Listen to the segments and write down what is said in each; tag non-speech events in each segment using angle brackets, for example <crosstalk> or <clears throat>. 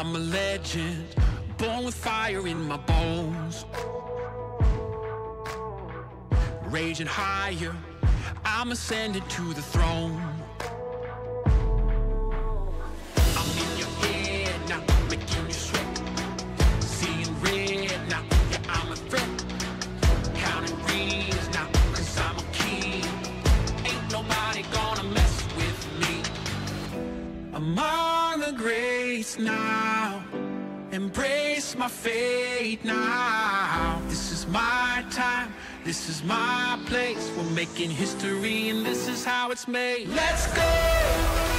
I'm a legend, born with fire in my bones. Raging higher, I'm ascending to the throne. I'm in your head now, making you sweat. Seeing red now, yeah, I'm a threat. Counting rings now, cause I'm a king. Ain't nobody gonna mess with me. The now, embrace my fate now. This is my time, this is my place. We're making history, and this is how it's made. Let's go!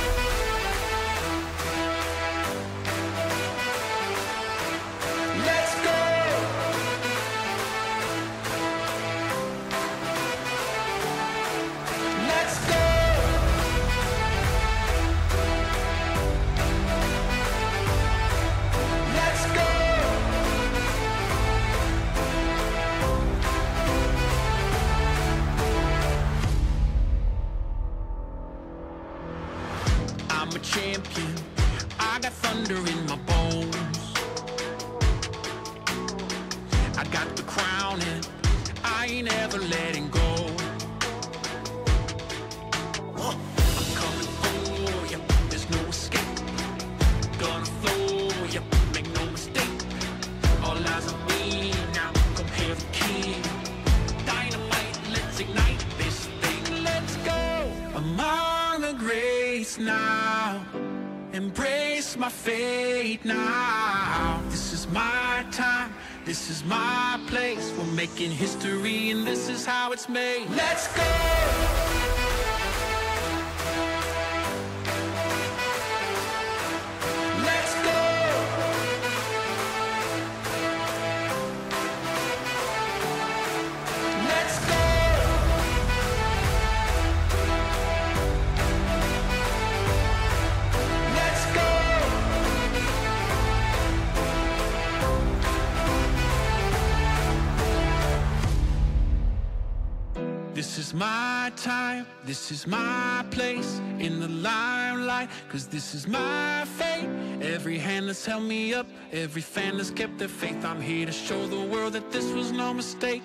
Time, this is my place in the limelight, cause this is my fate. Every hand that's held me up, every fan that's kept their faith. I'm here to show the world that this was no mistake.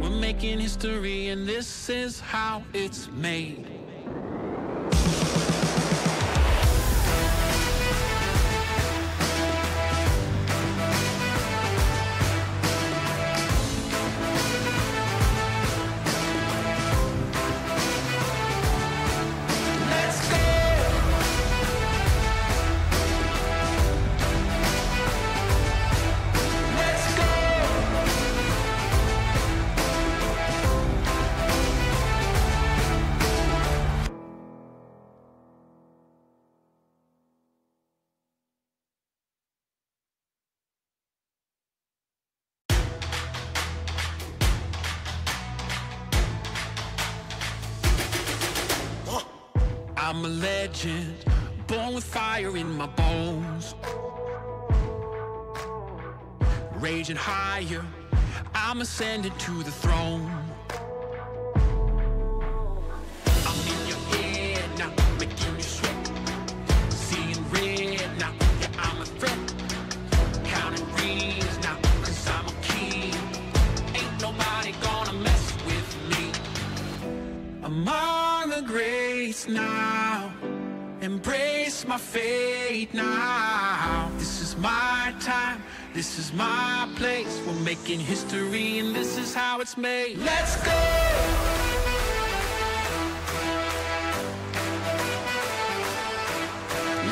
We're making history, and this is how it's made. I'm ascending to the throne. I'm in your head now, making you sweat. Seeing red now, yeah, I'm a threat. Counting I'm a king. Ain't nobody gonna mess with me. Among the greats now, embrace my fate now. This is my time, this is my place. We're making history, and this is how it's made. Let's go!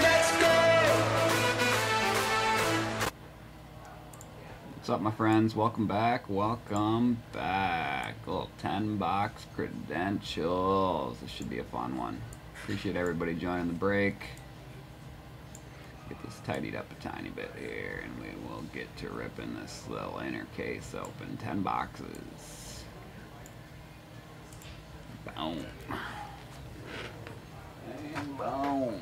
Let's go! What's up, my friends? Welcome back. Welcome back. A little 10 box credentials. This should be a fun one. Appreciate everybody joining the break. Get this tidied up a tiny bit here, and we will get to ripping this little inner case open. 10 boxes. Boom. And boom.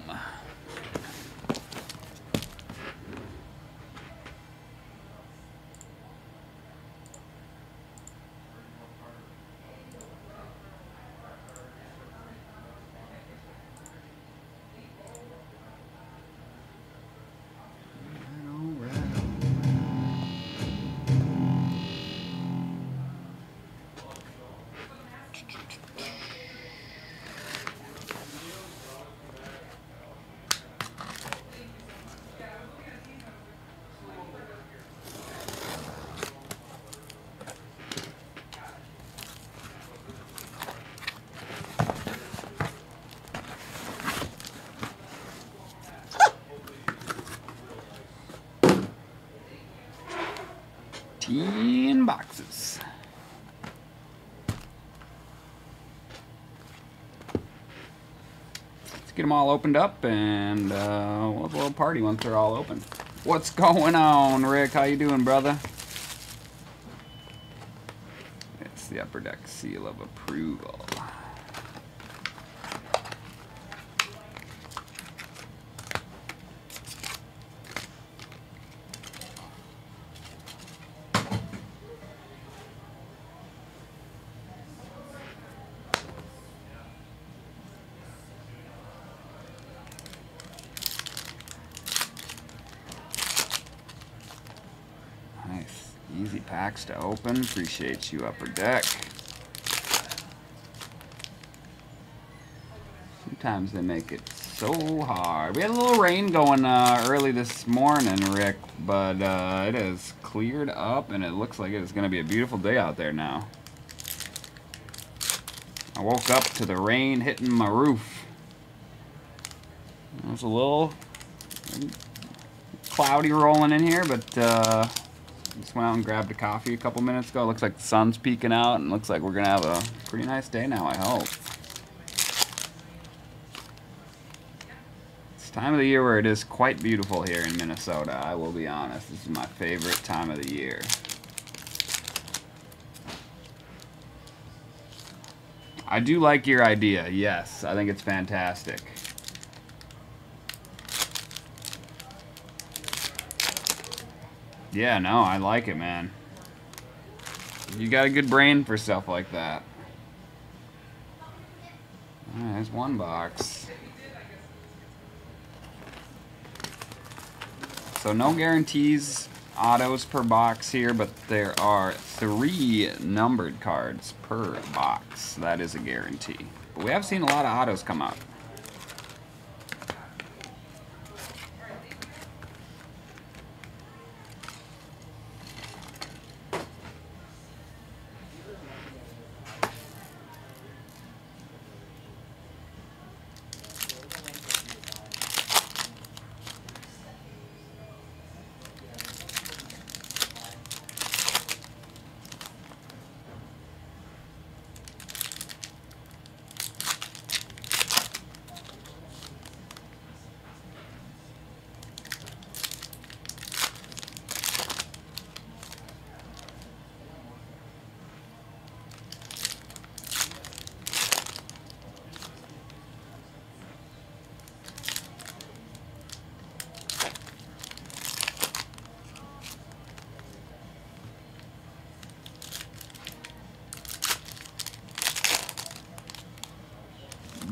13 boxes. Let's get them all opened up and uh, we'll have a little party once they're all open. What's going on, Rick? How you doing, brother? It's the Upper Deck seal of approval. Nice. Easy packs to open. Appreciate you, Upper Deck. Sometimes they make it so hard. We had a little rain going uh, early this morning, Rick, but uh, it has cleared up and it looks like it is going to be a beautiful day out there now. I woke up to the rain hitting my roof. It was a little cloudy rolling in here, but uh, went out and grabbed a coffee a couple minutes ago. Looks like the sun's peeking out, and looks like we're gonna have a pretty nice day now. I hope. It's time of the year where it is quite beautiful here in Minnesota. I will be honest. This is my favorite time of the year. I do like your idea. Yes, I think it's fantastic. Yeah, no, I like it, man. You got a good brain for stuff like that. Alright, there's one box. So no guarantees autos per box here, but there are three numbered cards per box. That is a guarantee. But we have seen a lot of autos come up.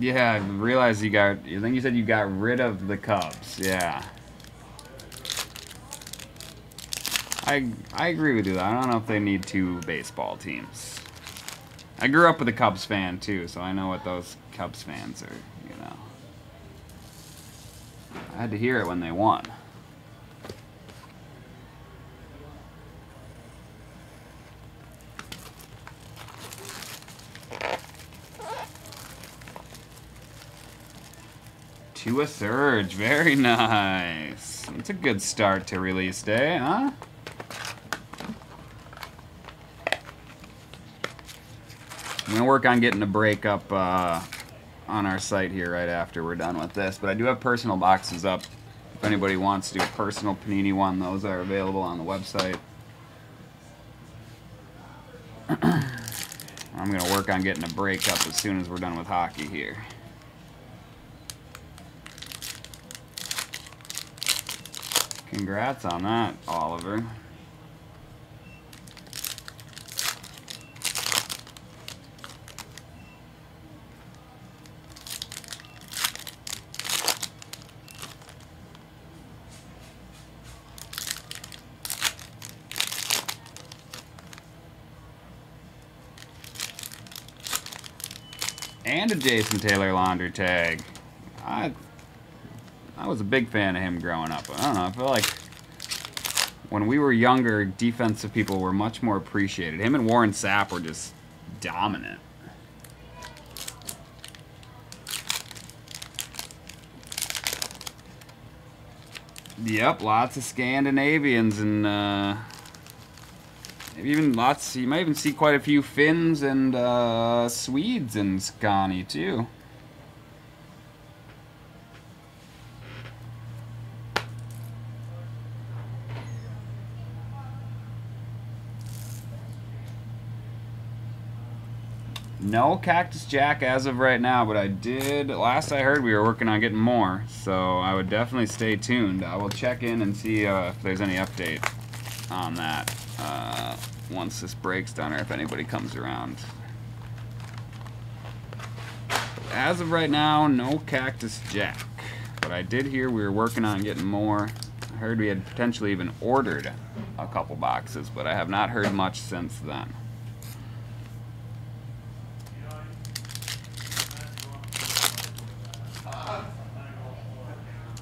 Yeah, I realized you got. I think you said you got rid of the Cubs. Yeah. I I agree with you. I don't know if they need two baseball teams. I grew up with a Cubs fan too, so I know what those Cubs fans are. You know. I had to hear it when they won. A surge, very nice. It's a good start to release day, huh? I'm gonna work on getting a break up uh, on our site here right after we're done with this, but I do have personal boxes up. If anybody wants to do a personal Panini one, those are available on the website. <clears throat> I'm gonna work on getting a break up as soon as we're done with hockey here. Congrats on that, Oliver. And a Jason Taylor laundry tag. I I was a big fan of him growing up. I don't know. I feel like when we were younger, defensive people were much more appreciated. Him and Warren Sapp were just dominant. Yep, lots of Scandinavians and uh, even lots. You might even see quite a few Finns and uh, Swedes in Scani too. No Cactus Jack as of right now, but I did. Last I heard, we were working on getting more, so I would definitely stay tuned. I will check in and see uh, if there's any update on that uh, once this breaks down or if anybody comes around. As of right now, no Cactus Jack, but I did hear we were working on getting more. I heard we had potentially even ordered a couple boxes, but I have not heard much since then.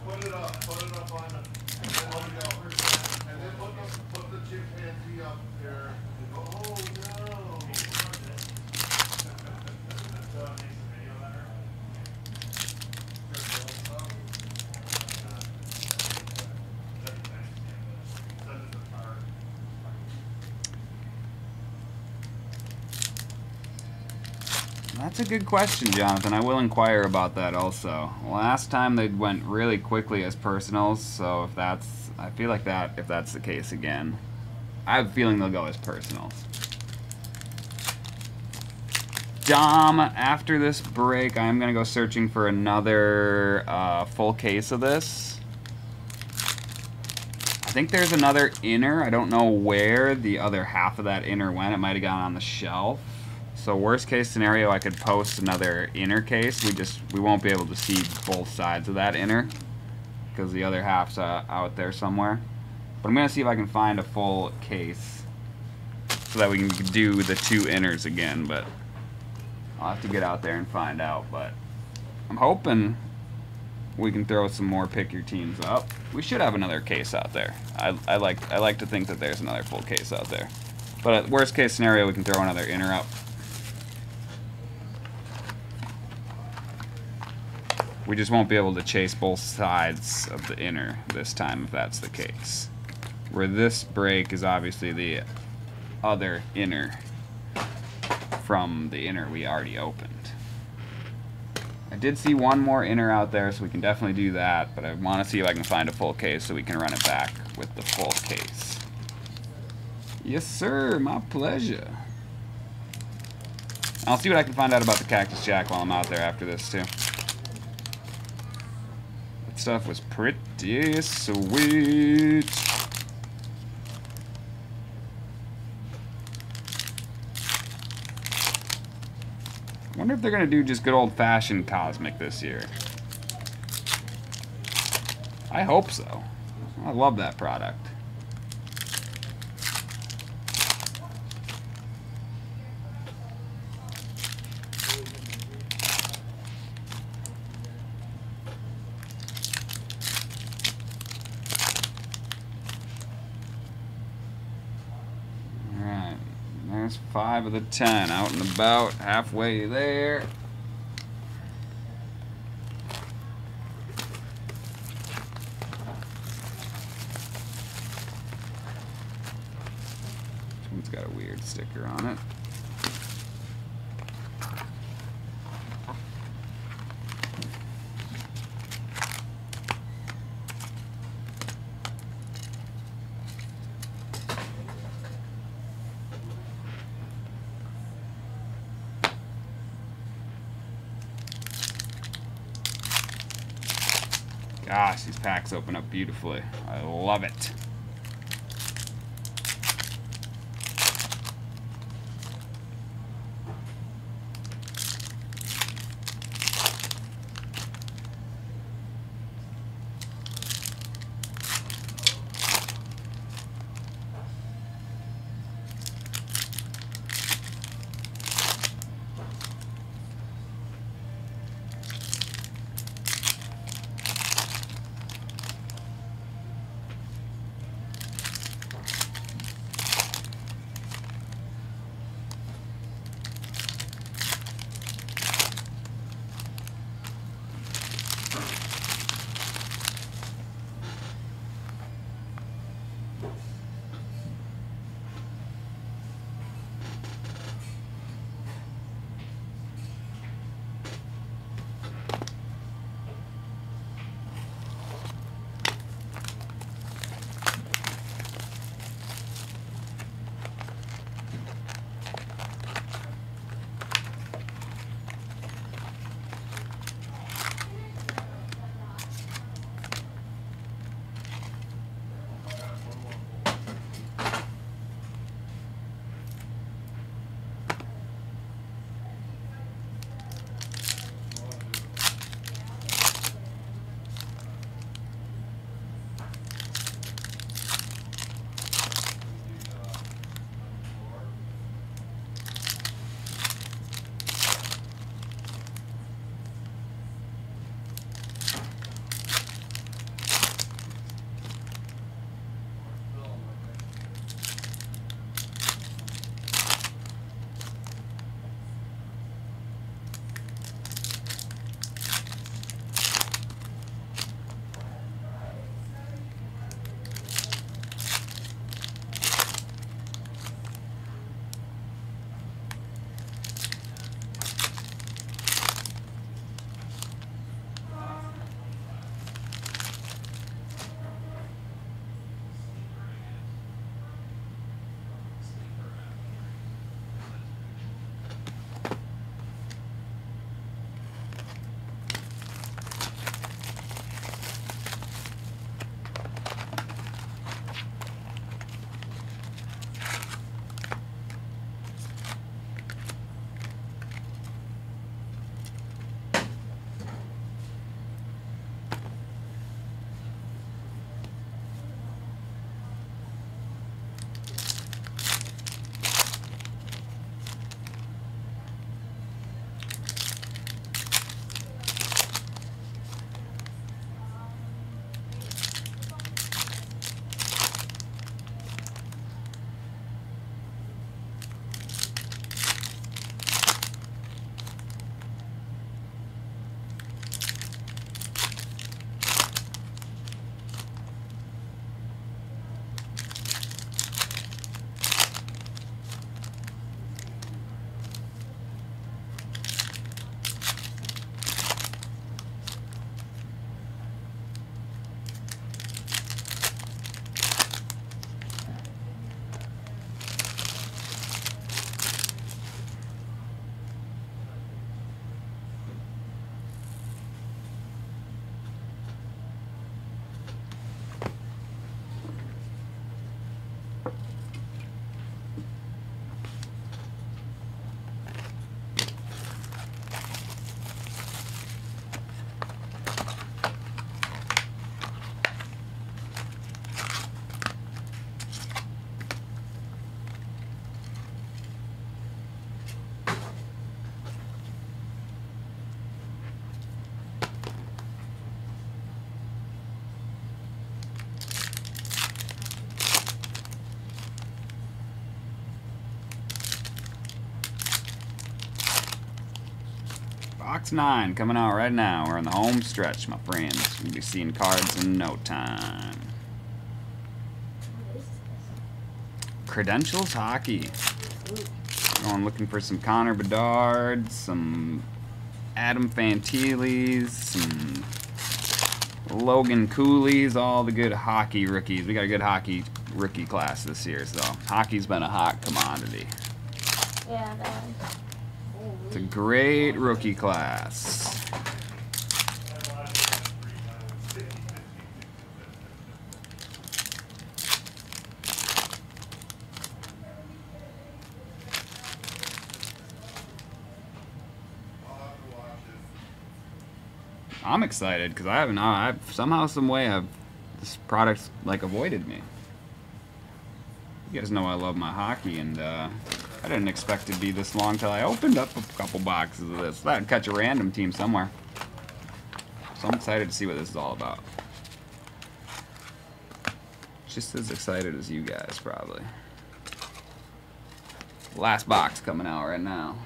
Put it up, put it up on the, and then let it go. And then look up, put the chimpanzee up there, and go, oh no. That's a question, Jonathan. I will inquire about that also. Last time they went really quickly as personals, so if that's, I feel like that, if that's the case again, I have a feeling they'll go as personals. Dom, after this break, I'm gonna go searching for another uh, full case of this. I think there's another inner. I don't know where the other half of that inner went. It might have gone on the shelf. So worst case scenario, I could post another inner case. We just we won't be able to see both sides of that inner because the other half's uh, out there somewhere. But I'm gonna see if I can find a full case so that we can do the two inners again. But I'll have to get out there and find out. But I'm hoping we can throw some more pick your teams up. We should have another case out there. I, I like I like to think that there's another full case out there. But worst case scenario, we can throw another inner up. We just won't be able to chase both sides of the inner this time if that's the case. Where this break is obviously the other inner from the inner we already opened. I did see one more inner out there, so we can definitely do that, but I want to see if I can find a full case so we can run it back with the full case. Yes, sir, my pleasure. I'll see what I can find out about the Cactus Jack while I'm out there after this, too. That stuff was pretty sweet. Wonder if they're to do just good old-fashioned Cosmic this year. I hope so. I love that product. Alright, there's five of the ten out and about, halfway there. This one's got a weird sticker on it. Gosh, these packs open up beautifully. I love it. Box 9 coming out right now. We're in the home stretch, my friends. We'll be seeing cards in no time. Credentials hockey. Going looking for some Connor Bedard, some Adam Fantilli's, some Logan Cooley's, all the good hockey rookies. We got a good hockey rookie class this year, so hockey's been a hot commodity. Yeah, great rookie class. I'm excited because I haven't. I've somehow, some way, I've this product's like avoided me. You guys know I love my hockey, and uh, I didn't expect it to be this long till I opened up a couple boxes of this. I'd catch a random team somewhere. So I'm excited to see what this is all about. Just as excited as you guys, probably. Last box coming out right now.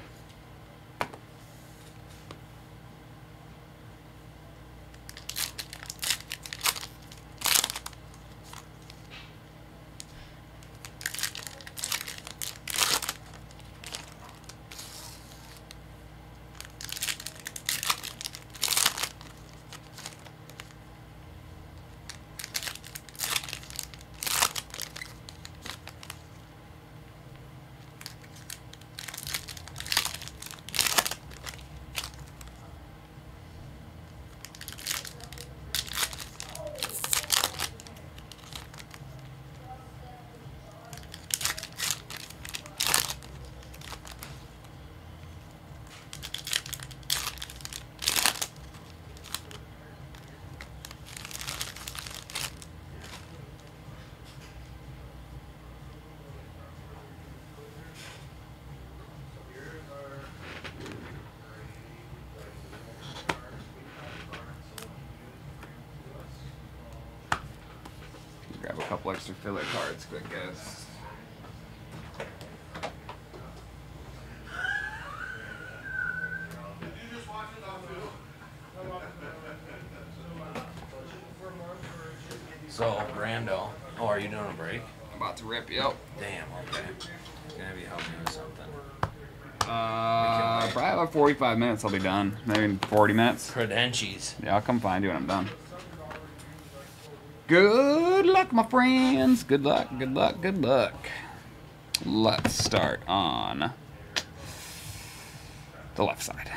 Grab a couple extra filler cards quick, guys. Did you just watch it on film? So, Brando. Oh, are you doing a break? I'm about to rip you up. Damn, okay. Gonna be helping me with something. Uh, probably about 45 minutes I'll be done. Maybe 40 minutes. Credentials. Yeah, I'll come find you when I'm done. Good luck, my friends. Good luck, good luck, good luck. Let's start on the left side.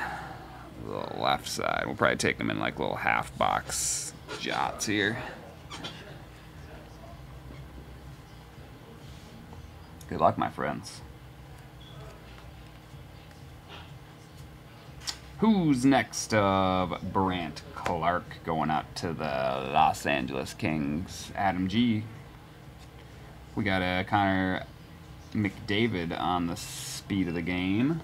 The left side. We'll probably take them in like little half box jots here. Good luck, my friends. Who's next of Brandt Clarke going out to the Los Angeles Kings? Adam G. We got uh, Connor McDavid on the speed of the game.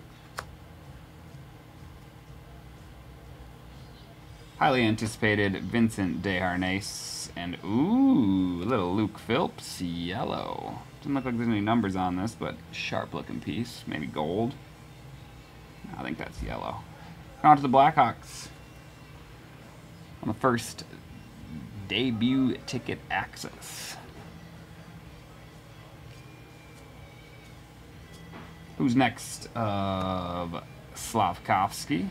Highly anticipated Vincent Desharnais and ooh, a little Luke Phillips yellow. Doesn't look like there's any numbers on this, but sharp looking piece. Maybe gold. I think that's yellow. On to the Blackhawks. On the first debut ticket access. Who's next? Of Slavkovsky.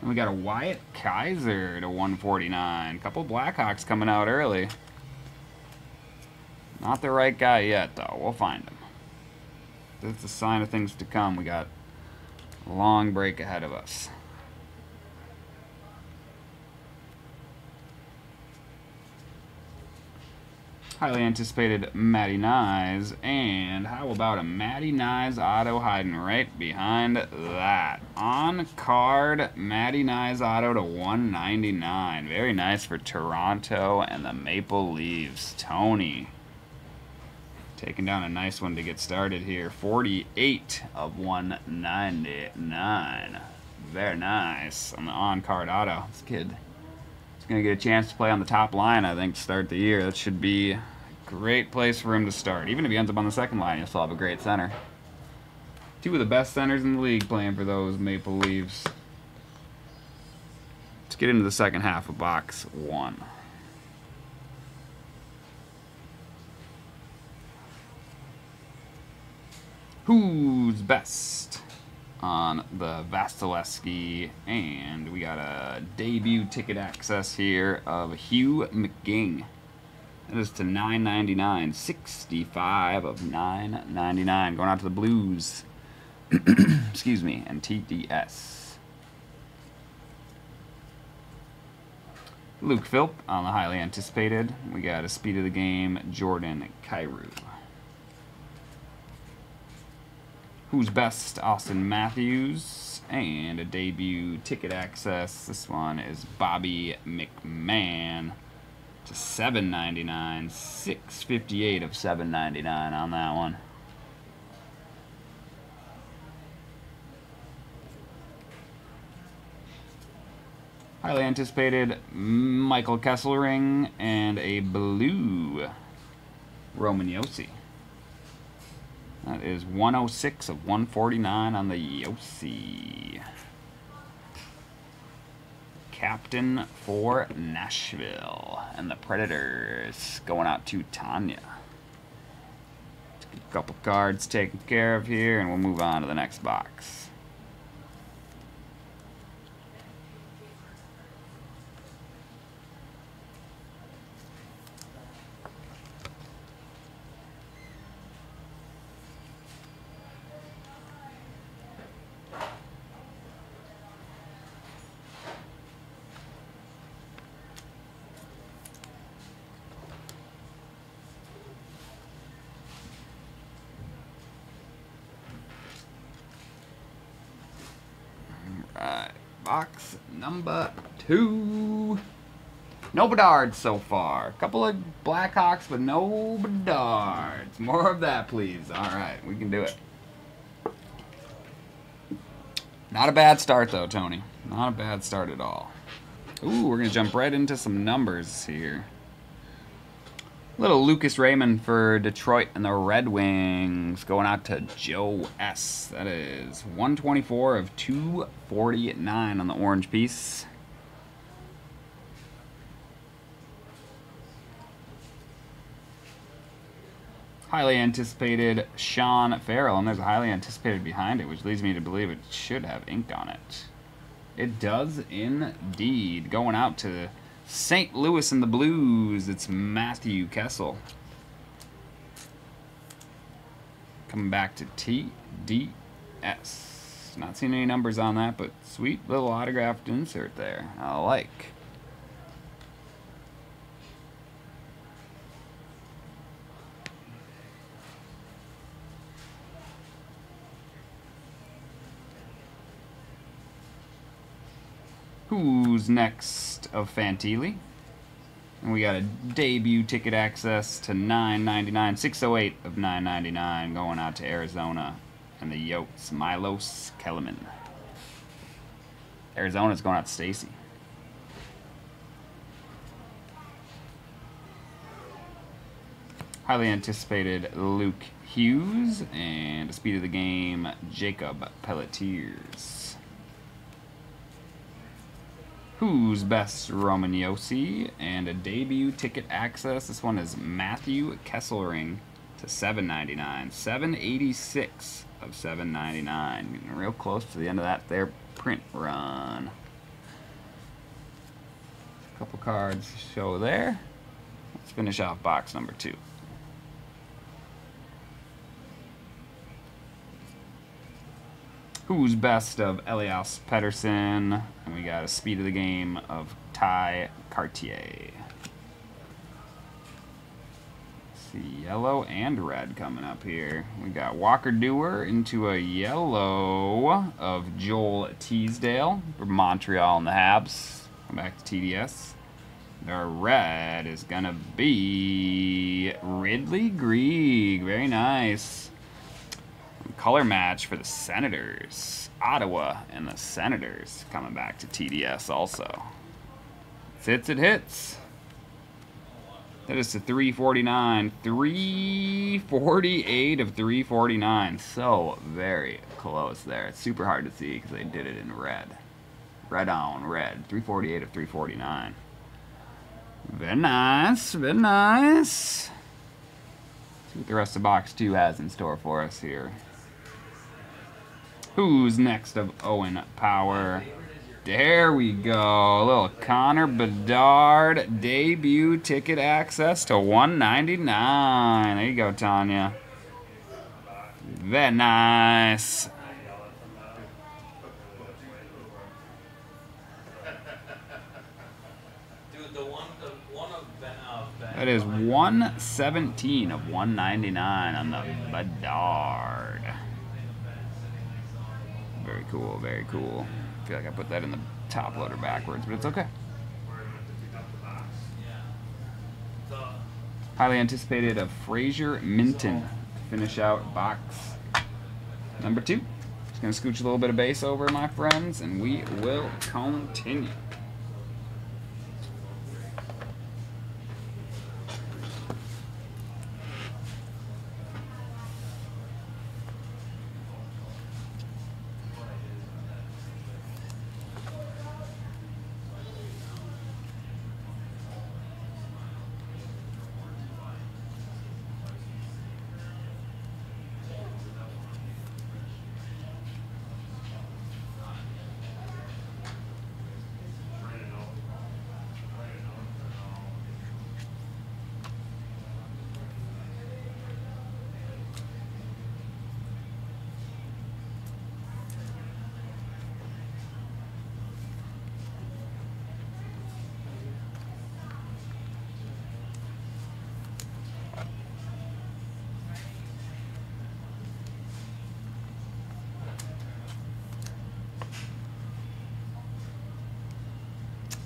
And we got a Wyatt Kaiser to 149. Couple Blackhawks coming out early. Not the right guy yet, though. We'll find him. That's a sign of things to come. We got a long break ahead of us. Highly anticipated Matty Knies. And how about a Matty Knies auto hiding right behind that? On card, Matty Knies auto to 199. Very nice for Toronto and the Maple Leafs. Tony. Taking down a nice one to get started here. 48 of 199. Very nice on the on-card auto. This kid is going to get a chance to play on the top line, I think, to start the year. That should be great place for him to start. Even if he ends up on the second line, he'll still have a great center. Two of the best centers in the league playing for those Maple Leafs. Let's get into the second half of box one. Who's best on the Vasilevskiy? And we got a debut ticket access here of Hugh McGing. That is to 9.99, 65 of 9.99. Going out to the Blues. <clears throat> Excuse me, and TDS. Luke Philp on the highly anticipated. We got a speed of the game, Jordan Kyrou. Who's best? Auston Matthews. And a debut ticket access. This one is Bobby McMahon to 7.99, 658 of 7.99 on that one. Highly anticipated Michael Kesselring and a blue Roman Josi. That is 106 of 149 on the Josi. Captain for Nashville. And the Predators going out to Tanya. A couple cards taken care of here, and we'll move on to the next box. Right, box number two. No Bedard so far. Couple of Blackhawks, but no Bedards. More of that, please. All right, we can do it. Not a bad start, though, Tony. Not a bad start at all. Ooh, we're going to jump right into some numbers here. Little Lucas Raymond for Detroit and the Red Wings going out to Joe S. That is 124 of 249 on the orange piece. Highly anticipated Sean Farrell, and there's a highly anticipated behind it, which leads me to believe it should have ink on it. It does indeed. Going out to St. Louis and the Blues, it's Matthew Kessel. Coming back to TDS. Not seeing any numbers on that, but sweet little autographed insert there. I like. Who's next of Fantilli? And we got a debut ticket access to 9.99, 608 of 9.99 going out to Arizona and the Yotes, Milos Kelemen. Arizona's going out to Stacy. Highly anticipated Luke Hughes and a speed of the game Jacob Pelletiers. Who's Best Roman Josi and a debut ticket access. This one is Matthew Kesselring to 7.99, 786 of 7.99. Getting real close to the end of that there print run. A couple cards show there. Let's finish off box number two. Who's best of Elias Pettersson, and we got a speed of the game of Tye Kartye. See yellow and red coming up here. We got Walker Dewar into a yellow of Joel Teasdale for Montreal and the Habs. Come back to TDS. The red is gonna be Ridly Greig. Very nice color match for the Senators. Ottawa and the Senators coming back to TDS also. Hits it hits. That is to 349. 348 of 349. So very close there. It's super hard to see because they did it in red. Red on red. 348 of 349. Very nice. Very nice. See what the rest of box two has in store for us here. Who's next of Owen Power? There we go. A little Connor Bedard debut ticket access to 199. There you go, Tanya. Very nice. Dude, the one, the one of Ben, uh, That is 117 of 199 on the Bedard. Very cool, very cool. I feel like I put that in the top loader backwards, but it's okay. Highly anticipated of Fraser Minton. Finish out box number two. Just gonna scooch a little bit of base over, my friends, and we will continue.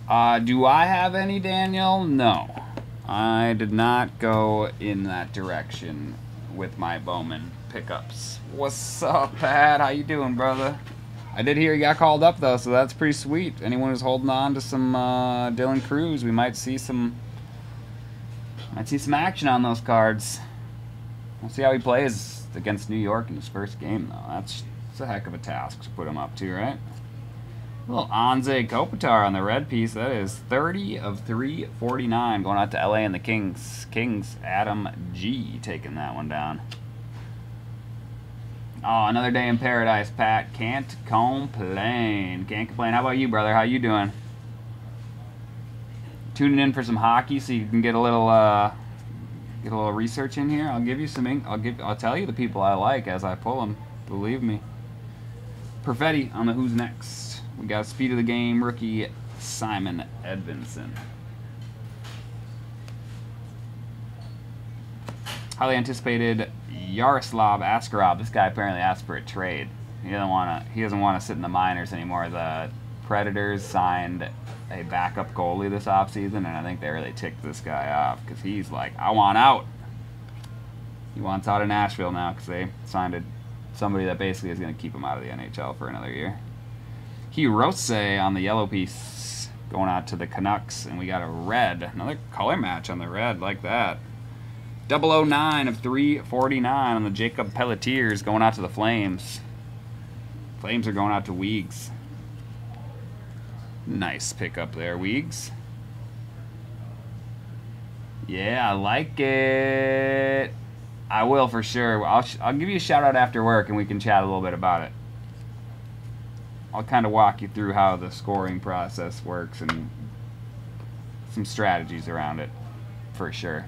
Uh, do I have any, Daniel? No. I did not go in that direction with my Bowman pickups. What's up, Pat? How you doing, brother? I did hear you got called up, though, so that's pretty sweet. Anyone who's holding on to some uh, Dylan Cruz, we might see some... Might see some action on those cards. We'll see how he plays against New York in his first game, though. That's, that's a heck of a task to put him up to, right? Little Anze Kopitar on the red piece. That is 30 of 349 going out to LA and the Kings. Kings, Adam G taking that one down. Oh, another day in paradise, Pat. Can't complain. Can't complain. How about you, brother? How you doing? Tuning in for some hockey so you can get a little uh, get a little research in here. I'll give you some. I'll give. I'll tell you the people I like as I pull them. Believe me. Perfetti on the who's next. We got speed of the game rookie Simon Edvinsson. Highly anticipated Yaroslav Askarov. This guy apparently asked for a trade. He doesn't want to. He doesn't want to sit in the minors anymore. The Predators signed a backup goalie this offseason, and I think they really ticked this guy off because he's like, I want out. He wants out of Nashville now because they signed a, somebody that basically is going to keep him out of the NHL for another year. Hirose on the yellow piece going out to the Canucks, and we got a red. Another color match on the red, like that. 009 of 349 on the Jakob Pelletiers going out to the Flames. Flames are going out to Weeks. Nice pickup there, Weeks. Yeah, I like it. I will for sure. I'll, I'll give you a shout out after work and we can chat a little bit about it. I'll kind of walk you through how the scoring process works and some strategies around it for sure.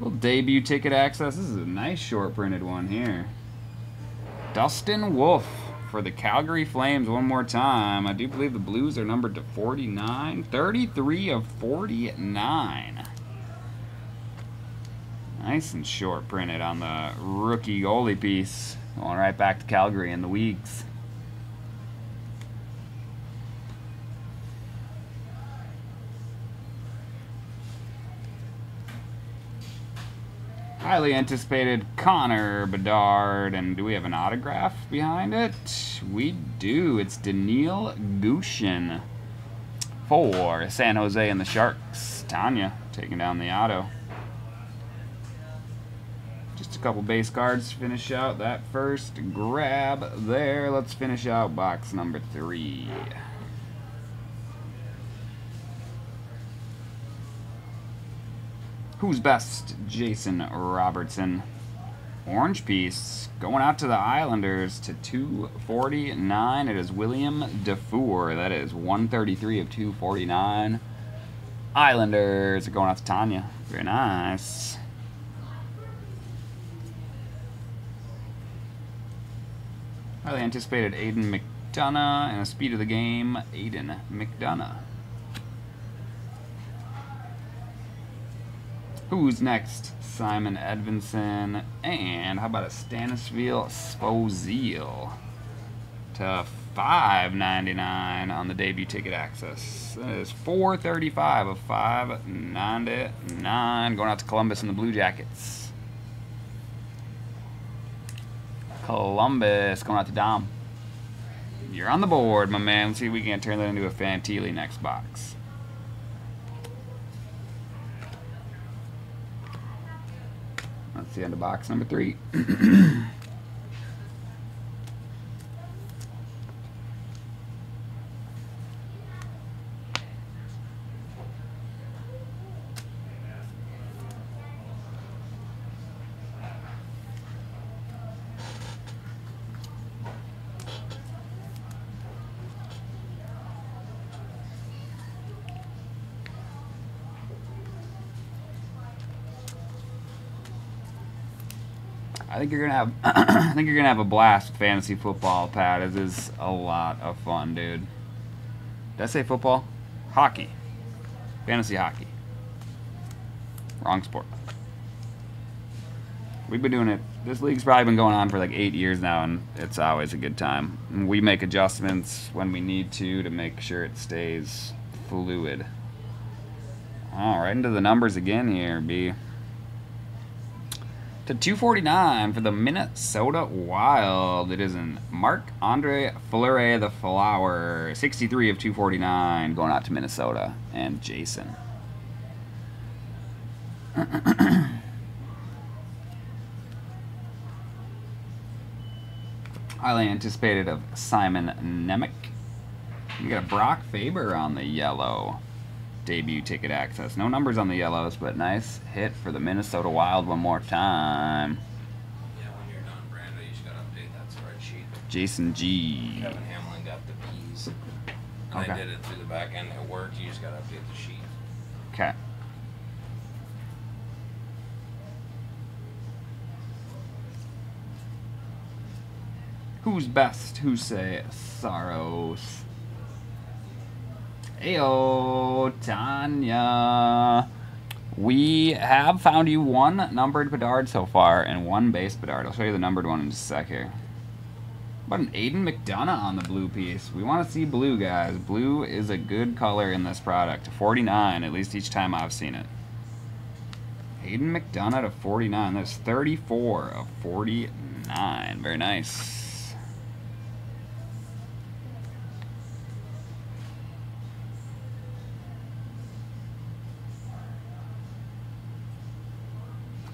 Little debut ticket access. This is a nice short printed one here. Dustin Wolf for the Calgary Flames one more time. I do believe the Blues are numbered to 49. 33 of 49. Nice and short printed on the rookie goalie piece. Going right back to Calgary in the weeks. Highly anticipated Connor Bedard. And do we have an autograph behind it? We do. It's Danil Gushchin for San Jose and the Sharks. Tanya taking down the auto. Just a couple base cards to finish out that first grab there. Let's finish out box number three. Who's best? Jason Robertson. Orange piece going out to the Islanders to 249. It is William Dufour. That is 133 of 249. Islanders are going out to Tanya. Very nice. Highly anticipated Aidan McDonough and a speed of the game, Aidan McDonough. Who's next? Simon Edvinsson. And how about a Stanislav Svozil to five ninety nine on the debut ticket access. That is four thirty five of five ninety nine. Going out to Columbus and the Blue Jackets. Columbus going out to Dom. You're on the board, my man. Let's see if we can turn that into a Fantilli next box. The end of box number three. <clears throat> I think you're gonna have <clears throat> I think you're gonna have a blast with fantasy football, Pat. Is a lot of fun, dude. Did I say football? Hockey. Fantasy hockey. Wrong sport. We've been doing it. This league's probably been going on for like eight years now, and it's always a good time. We make adjustments when we need to to make sure it stays fluid. All right, into the numbers again here, B to 249 for the Minnesota Wild. It is in Marc-Andre Fleury the Flower. 63 of 249 going out to Minnesota and Jason. <clears throat> Highly anticipated of Simon Nemec. You got a Brock Faber on the yellow debut ticket access. No numbers on the yellows, but nice hit for the Minnesota Wild one more time. Yeah, when you're done, Brando, you just gotta update that spreadsheet. Jason G. Kevin Hamlin got the. And Okay. I did it through the back end. It worked. You just gotta update the sheet. Okay. Who's best? Juuse Saros? Ayo, Tanya. We have found you one numbered Bedard so far and one base Bedard. I'll show you the numbered one in just a sec here. What an Aidan McDonough on the blue piece. We want to see blue, guys. Blue is a good color in this product. 49, at least each time I've seen it. Aidan McDonough to 49. That's 34 of 49. Very nice.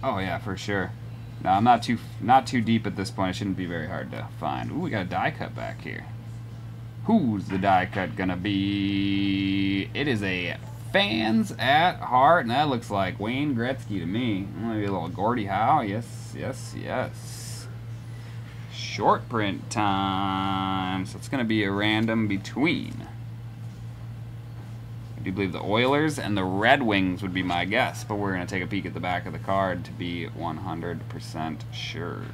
Oh yeah, for sure. No, I'm not too not too deep at this point. It shouldn't be very hard to find. Ooh, we got a die cut back here. Who's the die cut gonna be? It is a fans at heart, and that looks like Wayne Gretzky to me. Maybe a little Gordie Howe. Yes, yes, yes. Short print time. So it's gonna be a random between. Do believe the Oilers and the Red Wings would be my guess, but we're going to take a peek at the back of the card to be 100% sure.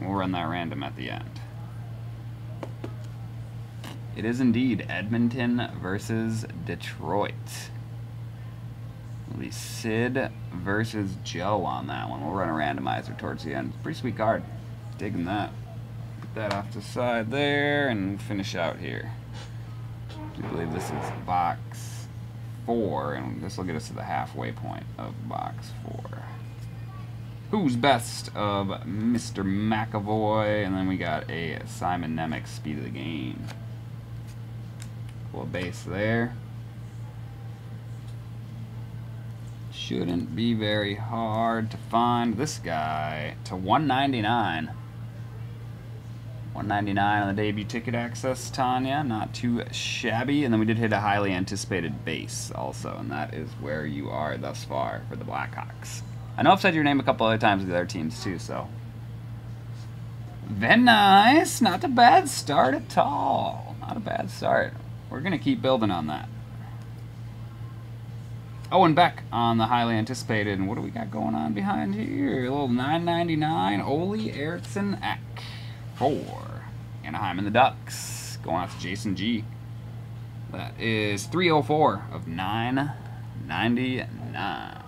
We'll run that random at the end. It is indeed Edmonton versus Detroit. It'll be Sid versus Joe on that one. We'll run a randomizer towards the end. Pretty sweet card. Digging that. Put that off to the side there and finish out here. I believe this is the box four, and this will get us to the halfway point of box four. Who's best of Mr. McAvoy? And then we got a Simon Nemec speed of the game. Cool base there. Shouldn't be very hard to find this guy to 199. 199 on the debut ticket access, Tanya. Not too shabby. And then we did hit a highly anticipated base also, and that is where you are thus far for the Blackhawks. I know I've said your name a couple other times with the other teams too, so. Then nice. Not a bad start at all. Not a bad start. We're going to keep building on that. Oh, Owen Beck on the highly anticipated. And what do we got going on behind here? A little 999 Ole Eriksson Ek for Anaheim and the Ducks. Going out to Jason G. That is 304 of 999.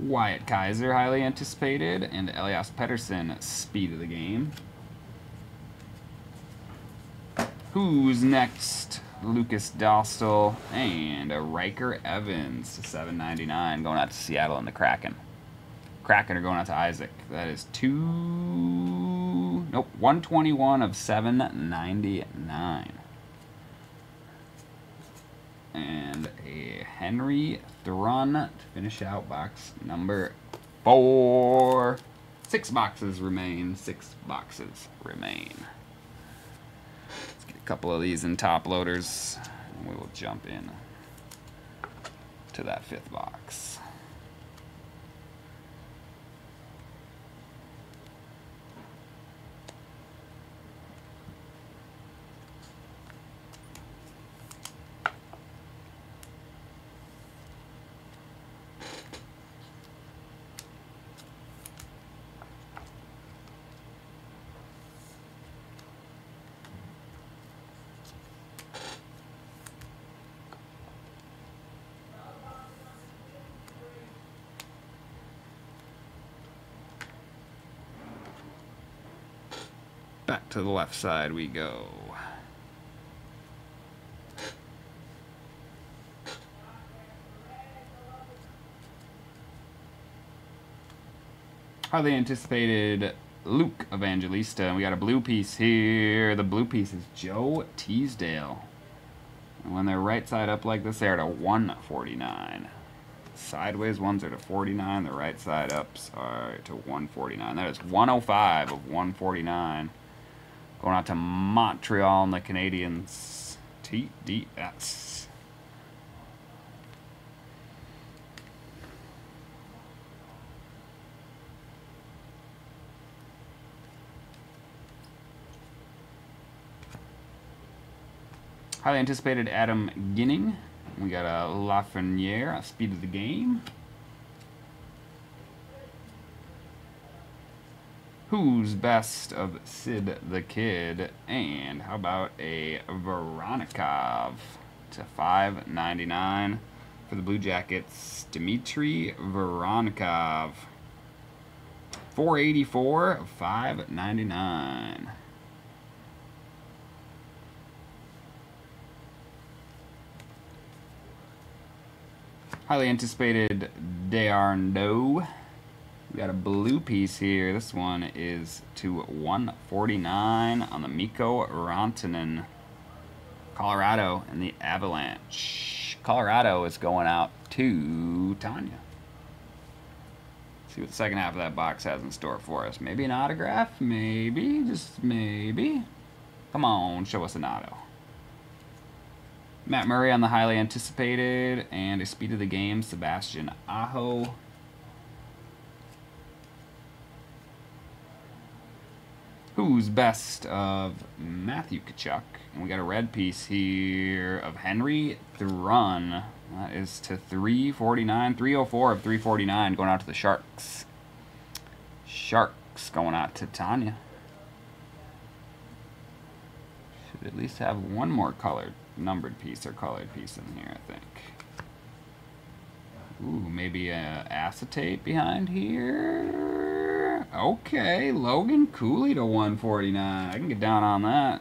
Wyatt Kaiser, highly anticipated, and Elias Pettersson, speed of the game. Who's next? Lukas Dostal and a Ryker Evans to 7.99 going out to Seattle and the Kraken. Kraken are going out to Isaac. That is two. Nope, 121 of 799. And a Henry Thrun to finish out box number four. Six boxes remain. Six boxes remain. Couple of these in top loaders, and we will jump in to that fifth box. Back to the left side we go. Highly anticipated Luke Evangelista. We got a blue piece here. The blue piece is Joe Teasdale. And when they're right side up like this, they're at a 149. Sideways ones are to 49. The right side ups are to 149. That is 105 of 149. Going out to Montreal and the Canadiens. TDS. Highly anticipated Adam Ginning. We got a Lafreniere, speed of the game. Who's best of Sid the Kid? And how about a Veronikov to 5.99 for the Blue Jackets? Dmitry Veronikov. 484 5.99. Highly anticipated Dearno. We got a blue piece here. This one is to 149 on the Mikko Rantanen. Colorado and the Avalanche. Colorado is going out to Tanya. See what the second half of that box has in store for us. Maybe an autograph? Maybe. Just maybe. Come on, show us an auto. Matt Murray on the highly anticipated and a speed of the game, Sebastian Aho. Who's best of Matthew Tkachuk? And we got a red piece here of Henry Thrun. That is to 349, 304 of 349 going out to the Sharks. Sharks going out to Tanya. Should at least have one more colored numbered piece or colored piece in here, I think. Ooh, maybe a acetate behind here. Okay, Logan Cooley to 149. I can get down on that.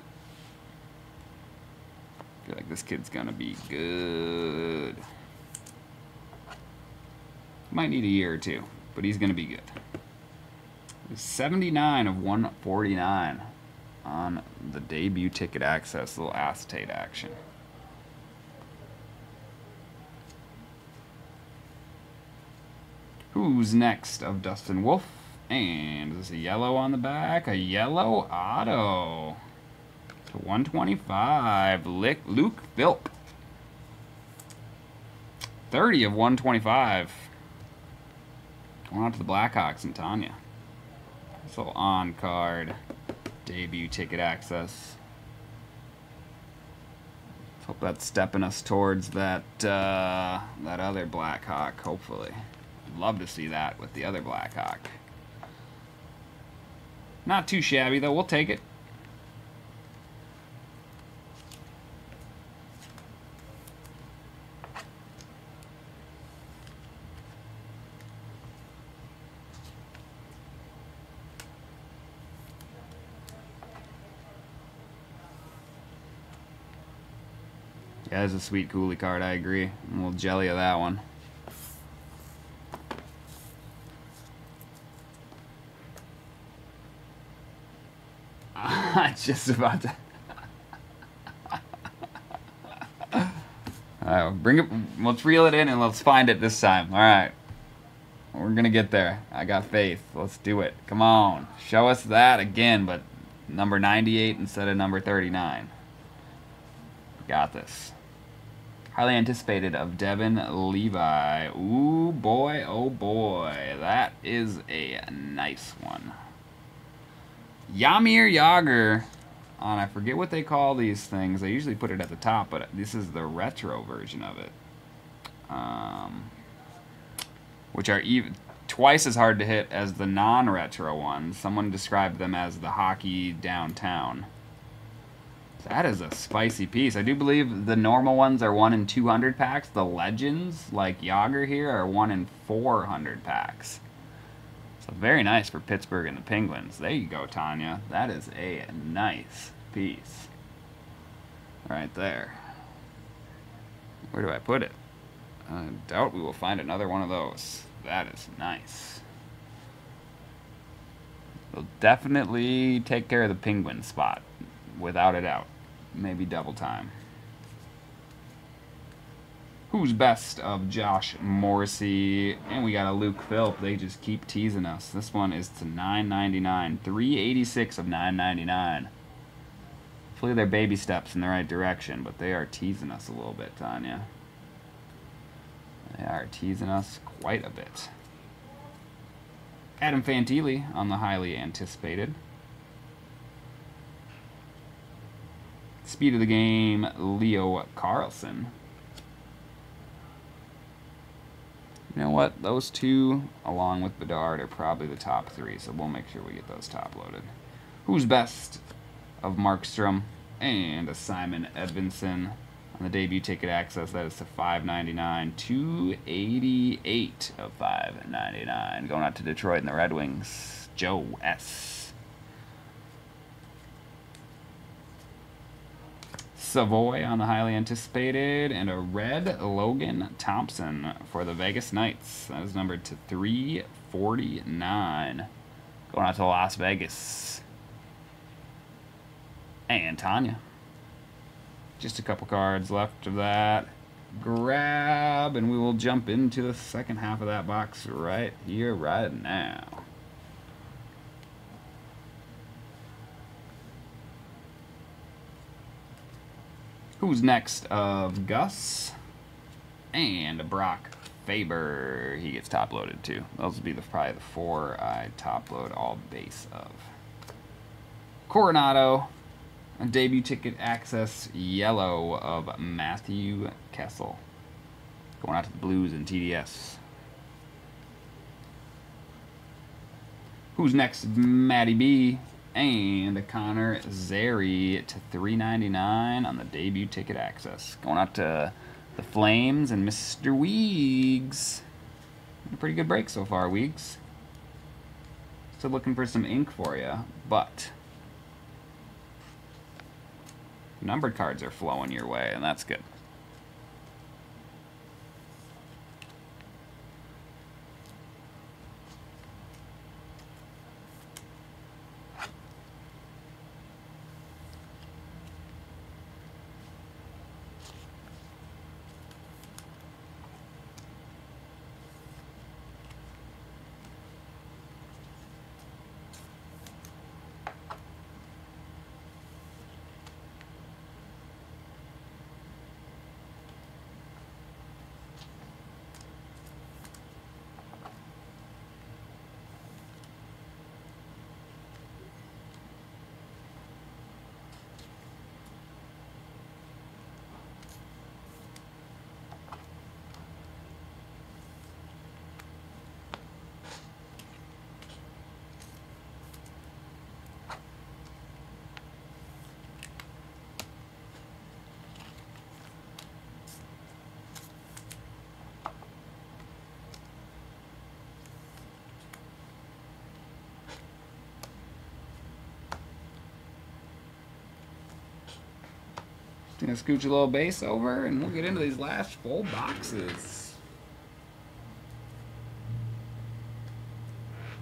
I feel like this kid's gonna be good. Might need a year or two, but he's gonna be good. 79 of 149. on the debut ticket access, little acetate action. Who's next of Dustin Wolf? And is this a yellow on the back? A yellow auto. To 125. Lick, Luke Philp. 30 of 125. Going out to the Blackhawks and Tanya. This little on card debut ticket access. Hope that's stepping us towards that uh, that other Blackhawk. Hopefully, love to see that with the other Blackhawk. Not too shabby though. We'll take it. Yeah, it's a sweet Cooley card. I agree. A little jelly of that one. Just about to. All right, bring it. Let's reel it in and let's find it this time. All right, we're gonna get there. I got faith. Let's do it. Come on, show us that again, but number 98 instead of number 39. Got this. Highly anticipated of Devon Levi. Ooh boy, oh boy, that is a nice one. Jaromir Jagr on, I forget what they call these things. They usually put it at the top, but this is the retro version of it. Um, which are even twice as hard to hit as the non-retro ones. Someone described them as the hockey downtown. That is a spicy piece. I do believe the normal ones are 1 in 200 packs. The legends, like Jagr here, are 1 in 400 packs. Very nice for Pittsburgh and the Penguins. There you go, Tanya. That is a nice piece. Right there. Where do I put it? I doubt we will find another one of those. That is nice. They'll definitely take care of the Penguin spot without a doubt. Maybe double time. Who's best of Josh Morrissey? And we got a Luke Philp. They just keep teasing us. This one is to 9.99, 386 of 9.99. Hopefully they're baby steps in the right direction, but they are teasing us a little bit, Tanya. They are teasing us quite a bit. Adam Fantilli on the highly anticipated. Speed of the game, Leo Carlsson. You know what? Those two, along with Bedard, are probably the top three, so we'll make sure we get those top loaded. Who's best of Markstrom and a Simon Edvinsson on the debut ticket access? That is to 5.99, 288 of 5.99. Going out to Detroit and the Red Wings, Joe S. Savoie on the highly anticipated, and a red Logan Thompson for the Vegas Knights. That is numbered to 349. Going out to Las Vegas. And Tanya. Just a couple cards left of that. Grab, and we will jump into the second half of that box right here, right now. Who's next of Gus and Brock Faber. He gets top loaded too. Those would be the, probably the four I top load all base of. Coronado, a debut ticket access yellow of Matthew Kessel. Going out to the Blues and TDS. Who's next? Maddie B and Connor Zary to 3.99 on the debut ticket access. Going out to the Flames and Mr. Weeks. A pretty good break so far, Weeks. Still looking for some ink for you, but numbered cards are flowing your way, and that's good. Gonna scooch a little base over, and we'll get into these last full boxes.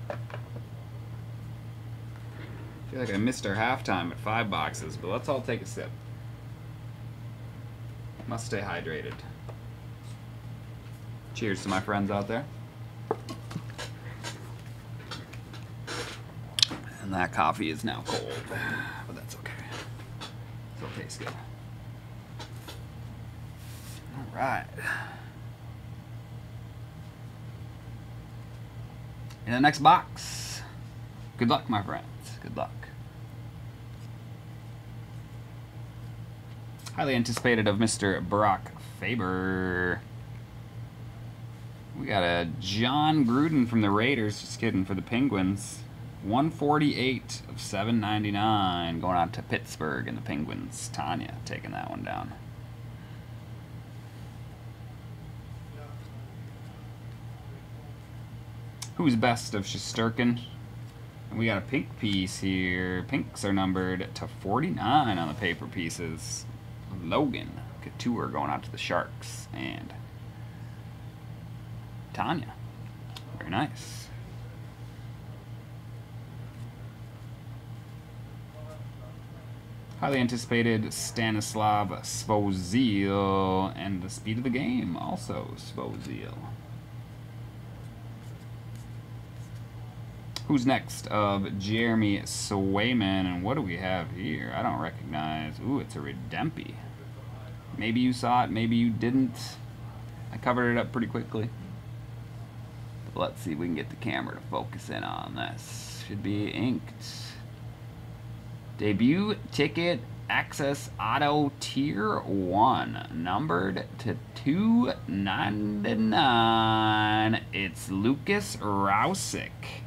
I feel like I missed our halftime at five boxes, but let's all take a sip. Must stay hydrated. Cheers to my friends out there. And that coffee is now cold, but that's okay. Still tastes good. Right. In the next box. Good luck, my friends. Good luck. Highly anticipated of Mr. Brock Faber. We got a John Gruden from the Raiders. Just kidding, for the Penguins. 148 of 799 going out to Pittsburgh and the Penguins. Tanya taking that one down. Who's best of Shesterkin? And we got a pink piece here. Pinks are numbered to 49 on the paper pieces. Logan Couture going out to the Sharks. And Tanya. Very nice. Highly anticipated Stanislav Svozil and the speed of the game also Svozil. Who's next? Of Jeremy Swayman. And what do we have here? I don't recognize. Ooh, it's a Redempy. Maybe you saw it, maybe you didn't. I covered it up pretty quickly. But let's see if we can get the camera to focus in on this. Should be inked. Debut ticket access auto tier 1 numbered to 299 it's lukas rousek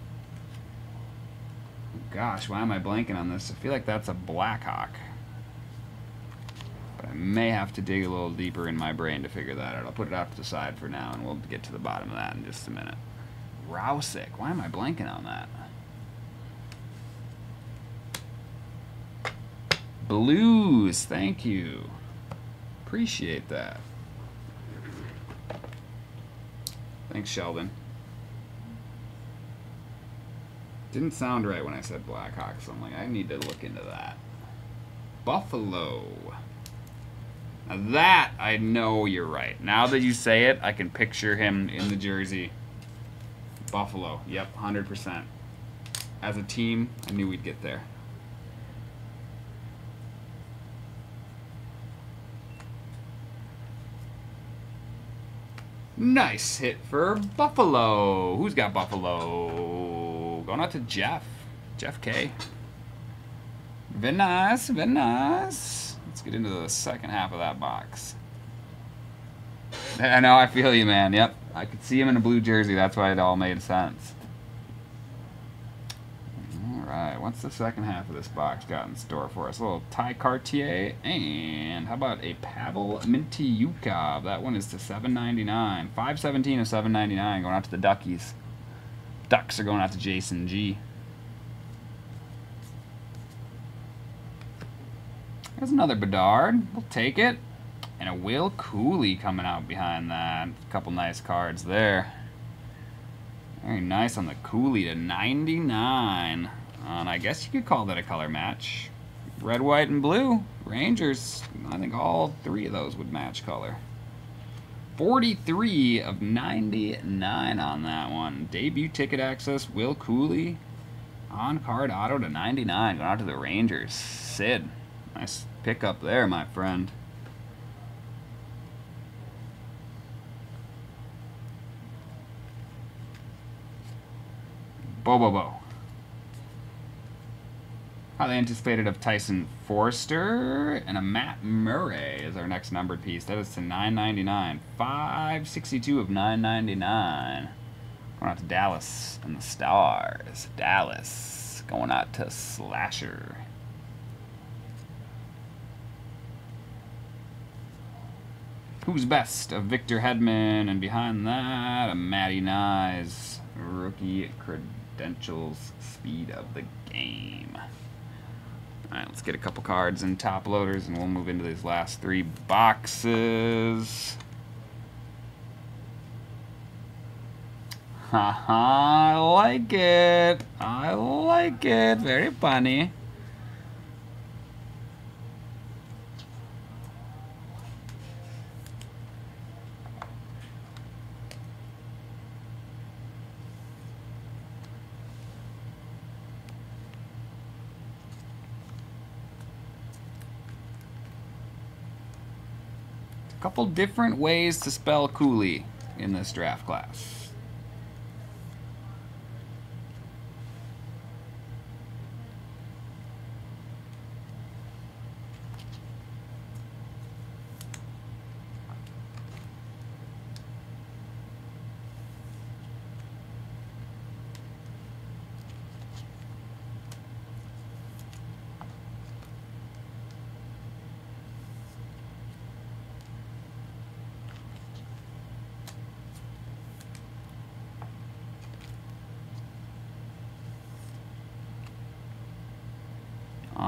gosh why am i blanking on this i feel like that's a blackhawk but i may have to dig a little deeper in my brain to figure that out i'll put it off to the side for now and we'll get to the bottom of that in just a minute rousek why am i blanking on that Blues, thank you. Appreciate that. Thanks, Sheldon. Didn't sound right when I said Blackhawks, I'm like, I need to look into that. Buffalo. Now that, I know you're right. Now that you say it, I can picture him in the jersey. Buffalo, yep, 100%. As a team, I knew we'd get there. Nice hit for Buffalo. Who's got Buffalo? Going out to Jeff. Jeff K. Very nice, nice. Let's get into the second half of that box. I know, I feel you, man. Yep. I could see him in a blue jersey. That's why it all made sense. Alright, what's the second half of this box got in store for us? A little Tye Kartye, and how about a Pavel Mintyukov? That one is to 7.99, 517 of 7.99, going out to the Duckies. Ducks are going out to Jason G. There's another Bedard. We'll take it. And a Will Cuylle coming out behind that. A couple nice cards there. Very nice on the Cuylle to 99. And I guess you could call that a color match. Red, white, and blue. Rangers, I think all three of those would match color. 43 of 99 on that one. Debut ticket access, Will Cuylle. On card auto to 99. Going out to the Rangers. Sid. Nice pickup there, my friend. Bobo Bo. Highly anticipated of Tyson Foerster and a Matt Murray is our next numbered piece. That is to 9.99. 562 of 9.99. Going out to Dallas and the Stars. Dallas going out to Slasher. Who's best of Victor Hedman and behind that a Matty Knies rookie credentials speed of the game. Alright, let's get a couple cards and top loaders and we'll move into these last three boxes. Haha, <laughs> I like it. I like it. Very funny. Couple different ways to spell Cooley in this draft class.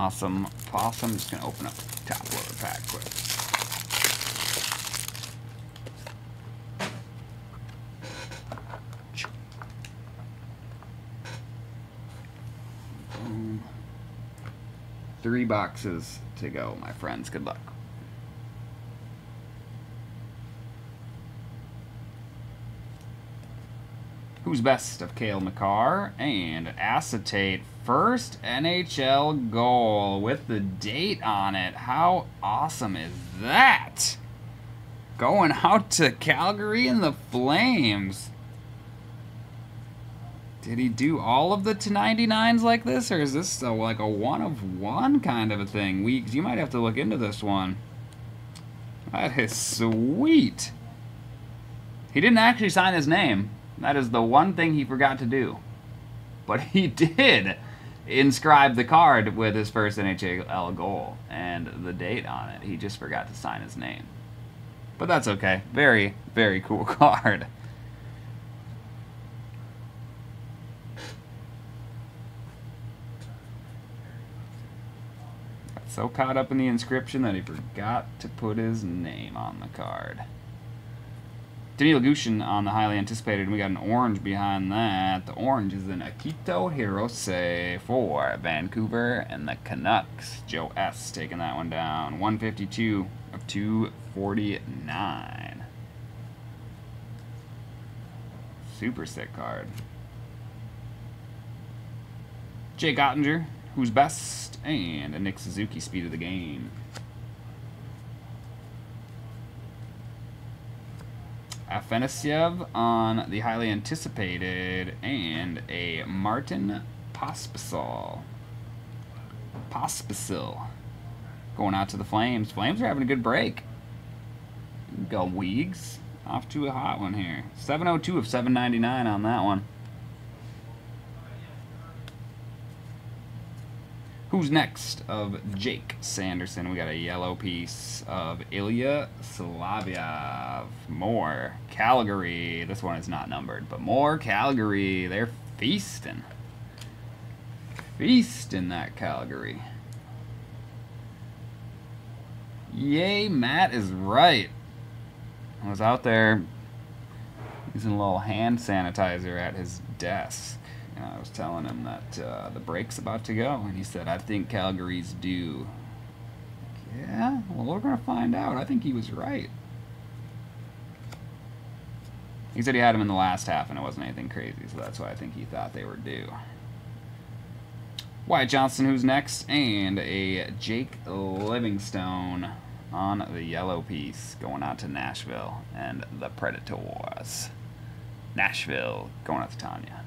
Awesome. Possum. Just gonna open up the top loader pack quick. Three boxes to go, my friends. Good luck. Who's best of Cale Makar and acetate first NHL goal with the date on it. How awesome is that? Going out to Calgary and the Flames. Did he do all of the to 99s like this, or is this a, like a one of one kind of a thing? Weeks, you might have to look into this one. That is sweet. He didn't actually sign his name. That is the one thing he forgot to do. But he <laughs> did inscribe the card with his first NHL goal and the date on it. He just forgot to sign his name. But that's okay. Very, very cool <laughs> card. Got so caught up in the inscription that he forgot to put his name on the card. Danilo Gushin on the highly anticipated, and we got an orange behind that. The orange is an Akito Hirose for Vancouver and the Canucks. Joe S. taking that one down. 152 of 249. Super sick card. Jake Oettinger, who's best, and a Nick Suzuki speed of the game. Afanasyev on the highly anticipated, and a Martin Pospisil. Pospisil. Going out to the Flames. Flames are having a good break. Go Weegs. Off to a hot one here. 702 of 799 on that one. Who's next of Jake Sanderson? We got a yellow piece of Ilya Solovyov. More Calgary. This one is not numbered, but more Calgary. They're feasting. Feasting that Calgary. Yay, Matt is right. I was out there using a little hand sanitizer at his desk. And I was telling him that uh, the break's about to go, and he said, I think Calgary's due. Yeah, well, we're going to find out. I think he was right. He said he had him in the last half, and it wasn't anything crazy, so that's why I think he thought they were due. Wyatt Johnston, who's next, and a Jake Livingstone on the yellow piece going out to Nashville and the Predators. Nashville going out to Tanya.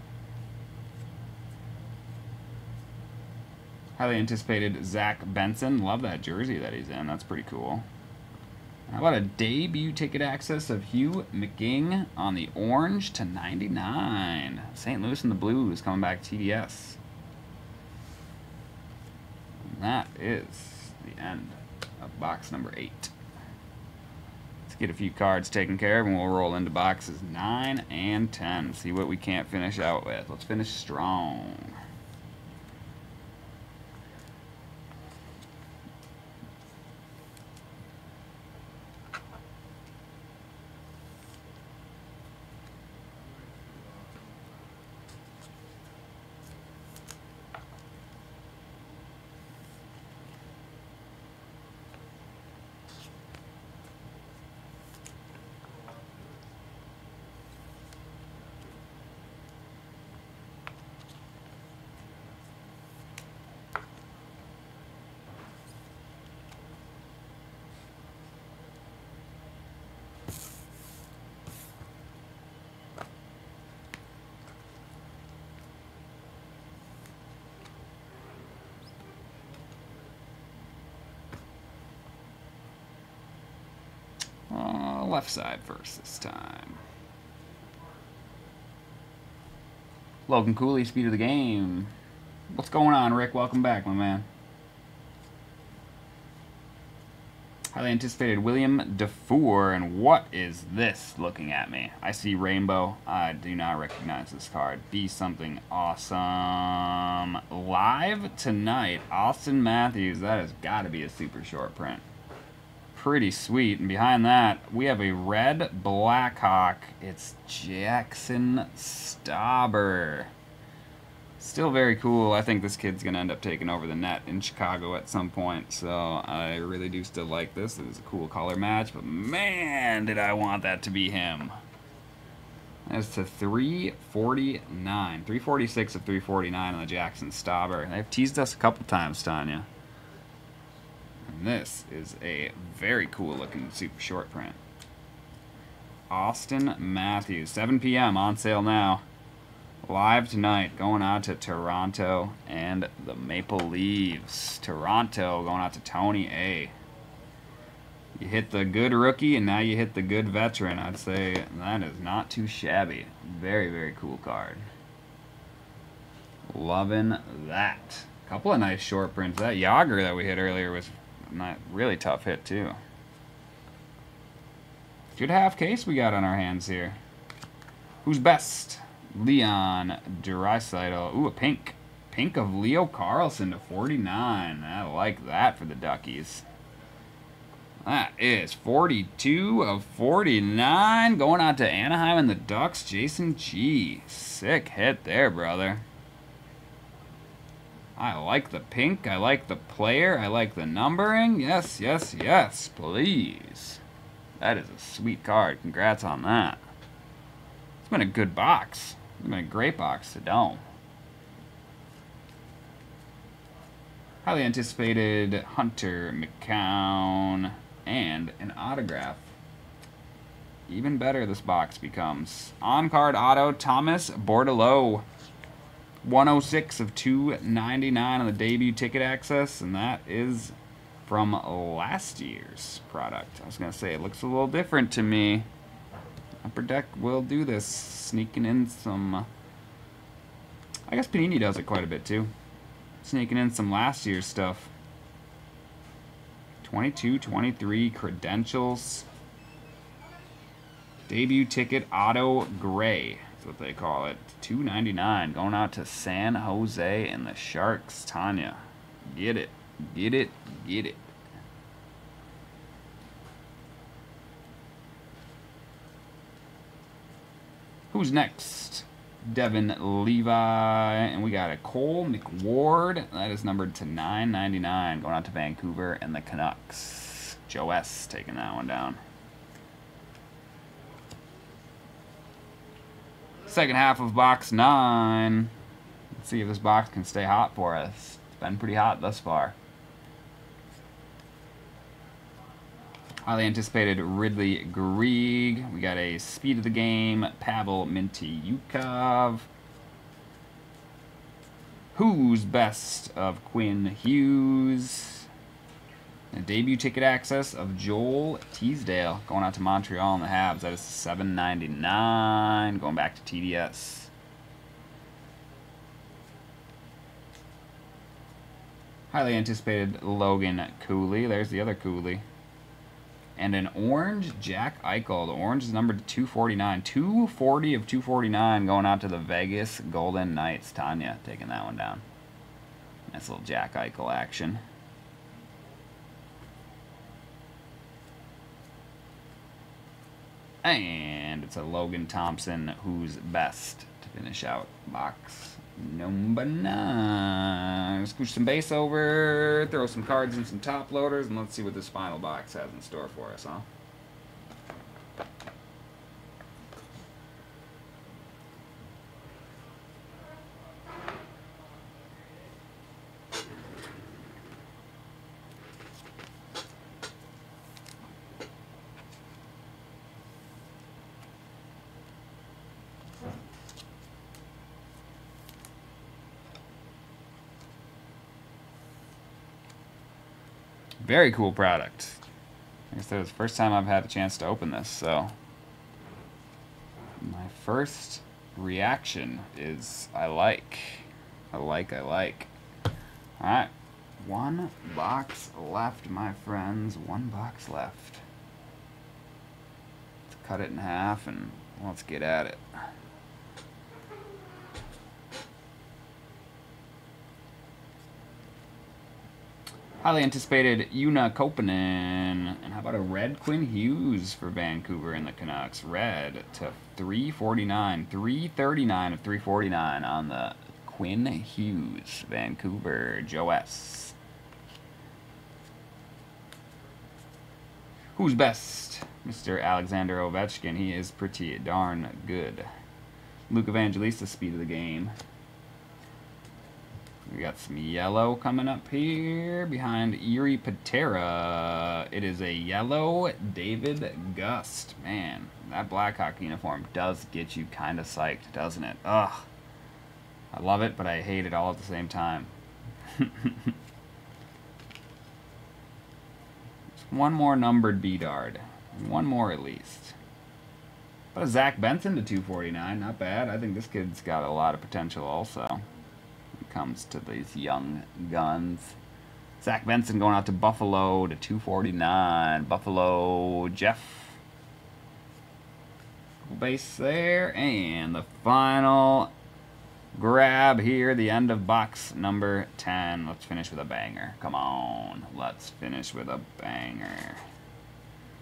Highly anticipated Zach Benson. Love that jersey that he's in. That's pretty cool. How about a debut ticket access of Hugh McGing on the orange to 99? St. Louis and the Blues coming back TDS. And that is the end of box number 8. Let's get a few cards taken care of and we'll roll into boxes 9 and 10. See what we can't finish out with. Let's finish strong. Left side first this time. Logan Cooley, speed of the game. What's going on, Rick? Welcome back, my man. Highly anticipated William Dufour, and what is this looking at me? I see rainbow. I do not recognize this card. Be something awesome. Live tonight, Auston Matthews. That has got to be a super short print. Pretty sweet. And behind that, we have a red Blackhawk. It's Jaxson Stauber. Still very cool. I think this kid's going to end up taking over the net in Chicago at some point. So I really do still like this. It was a cool color match. But man, did I want that to be him. That's to 349. 346 of 349 on the Jaxson Stauber. They've teased us a couple times, Tanya. And this is a very cool looking super short print. Auston Matthews. 7 p.m. on sale now live tonight going out to Toronto and the Maple Leaves. Toronto going out to Tony A. You hit the good rookie and now you hit the good veteran. I'd say that is not too shabby. Very, very cool card. Loving that. Couple of nice short prints. That Jagr that we hit earlier was not really tough hit too. Good half case we got on our hands here. Who's best? Leon Draisaitl. Ooh, a pink. Pink of Leo Carlsson to 49. I like that for the Duckies. That is 42 of 49. Going out to Anaheim and the Ducks. Jason G. Sick hit there, brother. I like the pink. I like the player. I like the numbering. Yes, yes, yes, please. That is a sweet card. Congrats on that. It's been a good box. It's been a great box to dome. Highly anticipated Hunter McKown and an autograph. Even better this box becomes. On-card auto, Thomas Bordeleau. 106 of 299 on the debut ticket access, and that is from last year's product. I was going to say, it looks a little different to me. Upper Deck will do this, sneaking in some... I guess Panini does it quite a bit, too. Sneaking in some last year's stuff. 22, 23 credentials. Debut ticket auto gray is what they call it. 299 going out to San Jose and the Sharks. Tanya, get it, get it, get it. Who's next? Devon Levi, and we got a Cole McWard. That is numbered to 999, going out to Vancouver and the Canucks. Joe S. taking that one down. Second half of box nine. Let's see if this box can stay hot for us. It's been pretty hot thus far. Highly anticipated Ridly Greig. We got a speed of the game, Pavel Mintyukov. Who's best of Quinn Hughes? A debut ticket access of Joel Teasdale going out to Montreal in the Habs. That is $7.99. Going back to TDS. Highly anticipated Logan Cooley. There's the other Cooley and an orange Jack Eichel. The orange is numbered to 249. 240 of 249 going out to the Vegas Golden Knights. Tanya taking that one down. Nice little Jack Eichel action. And it's a Logan Thompson who's best to finish out box number nine. Scooch some base over, throw some cards in some top loaders, and let's see what this final box has in store for us, huh? Very cool product. Like I said, it's the first time I've had a chance to open this, so my first reaction is I like. I like, I like. Alright. One box left, my friends. One box left. Let's cut it in half and let's get at it. Highly anticipated Una Kopanen. And how about a red Quinn Hughes for Vancouver in the Canucks? Red to 349. 339 of 349 on the Quinn Hughes. Vancouver. Joe S. Who's best? Mr. Alexander Ovechkin. He is pretty darn good. Luke Evangelista, speed of the game. We got some yellow coming up here behind Jiri Patera. It is a yellow David Gust. Man, that Blackhawk uniform does get you kind of psyched, doesn't it? Ugh. I love it, but I hate it all at the same time. <laughs> one more numbered Bedard. One more at least. But a Zach Benson to 249, not bad. I think this kid's got a lot of potential also comes to these young guns. Zach Benson going out to Buffalo to 249. Buffalo Jeff. Base there. And the final grab here, the end of box number 10. Let's finish with a banger. Come on. Let's finish with a banger.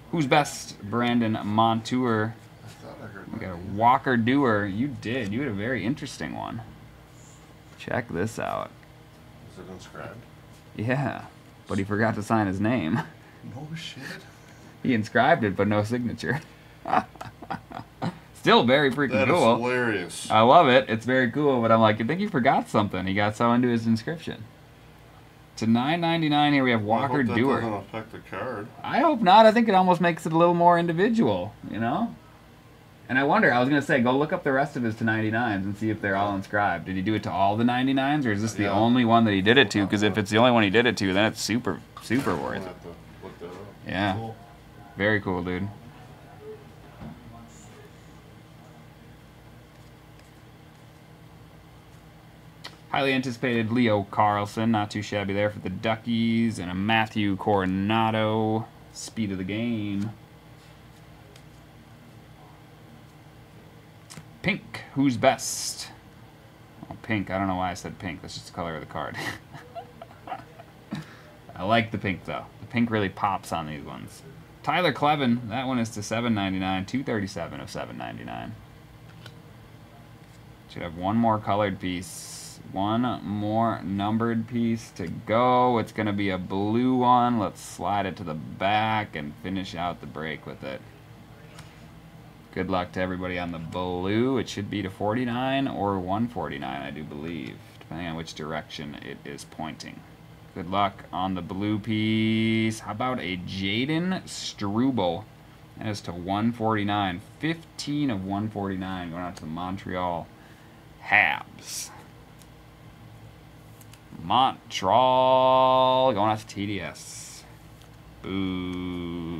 Who's best? Brandon Montour. I thought I heard We got a. Walker Duehr. You did. You had a very interesting one. Check this out. Is it inscribed? Yeah, but he forgot to sign his name. No shit. He inscribed it, but no signature. <laughs> Still very freaking That is cool. hilarious. I love it. It's very cool, but I'm like, I think he forgot something. He got so into his inscription. To 9.99 here we have Walker I hope that doesn't affect the card. I hope not. I think it almost makes it a little more individual, you know? And I wonder, I was going to say, go look up the rest of his to 99s and see if they're all inscribed. Did he do it to all the 99s, or is this the Yeah. only one that he did it to? Because if it's the only one he did it to, then it's super, super worth it. have to look that up. Yeah. Cool. Very cool, dude. Highly anticipated Leo Carlsson, not too shabby there for the Duckies, and a Matthew Coronado, speed of the game. Pink, who's best? Oh, pink, I don't know why I said pink, that's just the color of the card. <laughs> I like the pink though. The pink really pops on these ones. Tyler Kleven, that one is to 7.99, 237 of 7.99. Should have one more colored piece, one more numbered piece to go. It's gonna be a blue one. Let's slide it to the back and finish out the break with it. Good luck to everybody on the blue. It should be to 49 or 149, I do believe, depending on which direction it is pointing. Good luck on the blue piece. How about a Jayden Struble? That is to 149. 15 of 149 going out to the Montreal Habs. Montreal going out to TDS. Boo.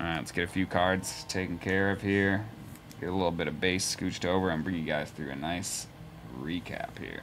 Alright, let's get a few cards taken care of here. Get a little bit of base scooched over and bring you guys through a nice recap here.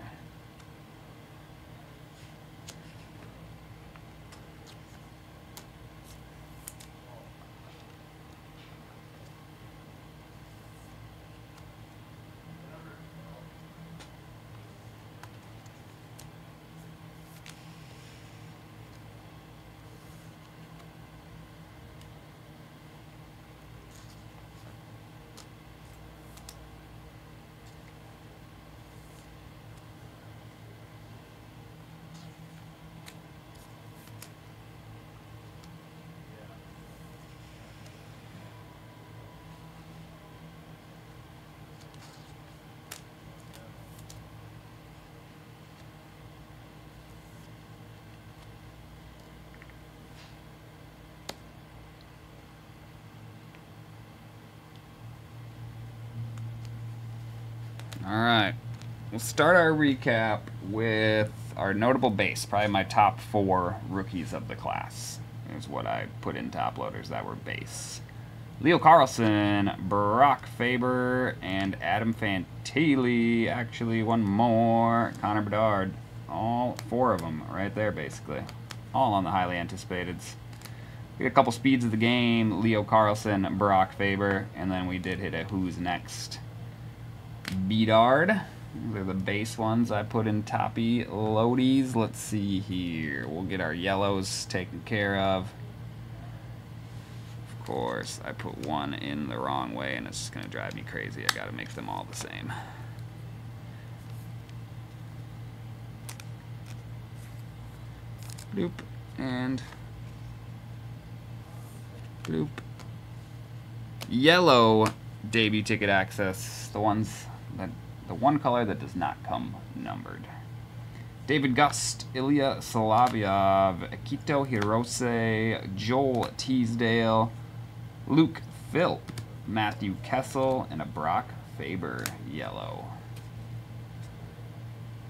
All right. We'll start our recap with our notable base. Probably my top four rookies of the class is what I put in top loaders that were base. Leo Carlsson, Brock Faber, and Adam Fantilli. Actually, one more. Connor Bedard. All four of them right there, basically. All on the highly anticipated. We had a couple speeds of the game. Leo Carlsson, Brock Faber, and then we did hit a who's next. Bedard. These are the base ones I put in toppy loadies. Let's see here. We'll get our yellows taken care of. Of course, I put one in the wrong way and it's just going to drive me crazy. I got to make them all the same. Bloop. And bloop. Yellow debut ticket access. The ones that the one color that does not come numbered. David Gust, Ilya Solovyov, Akito Hirose, Joel Teasdale, Luke Philp, Matthew Kessel, and a Brock Faber yellow.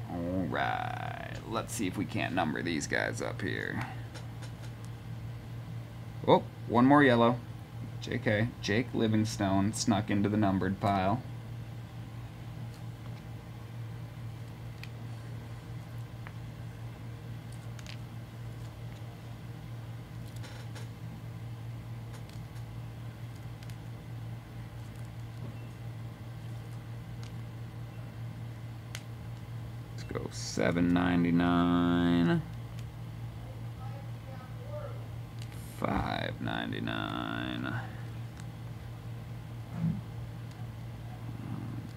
Alright, let's see if we can't number these guys up here. Oh, one more yellow. JK, Jake Livingstone snuck into the numbered pile. Let's go seven ninety nine. Five ninety nine.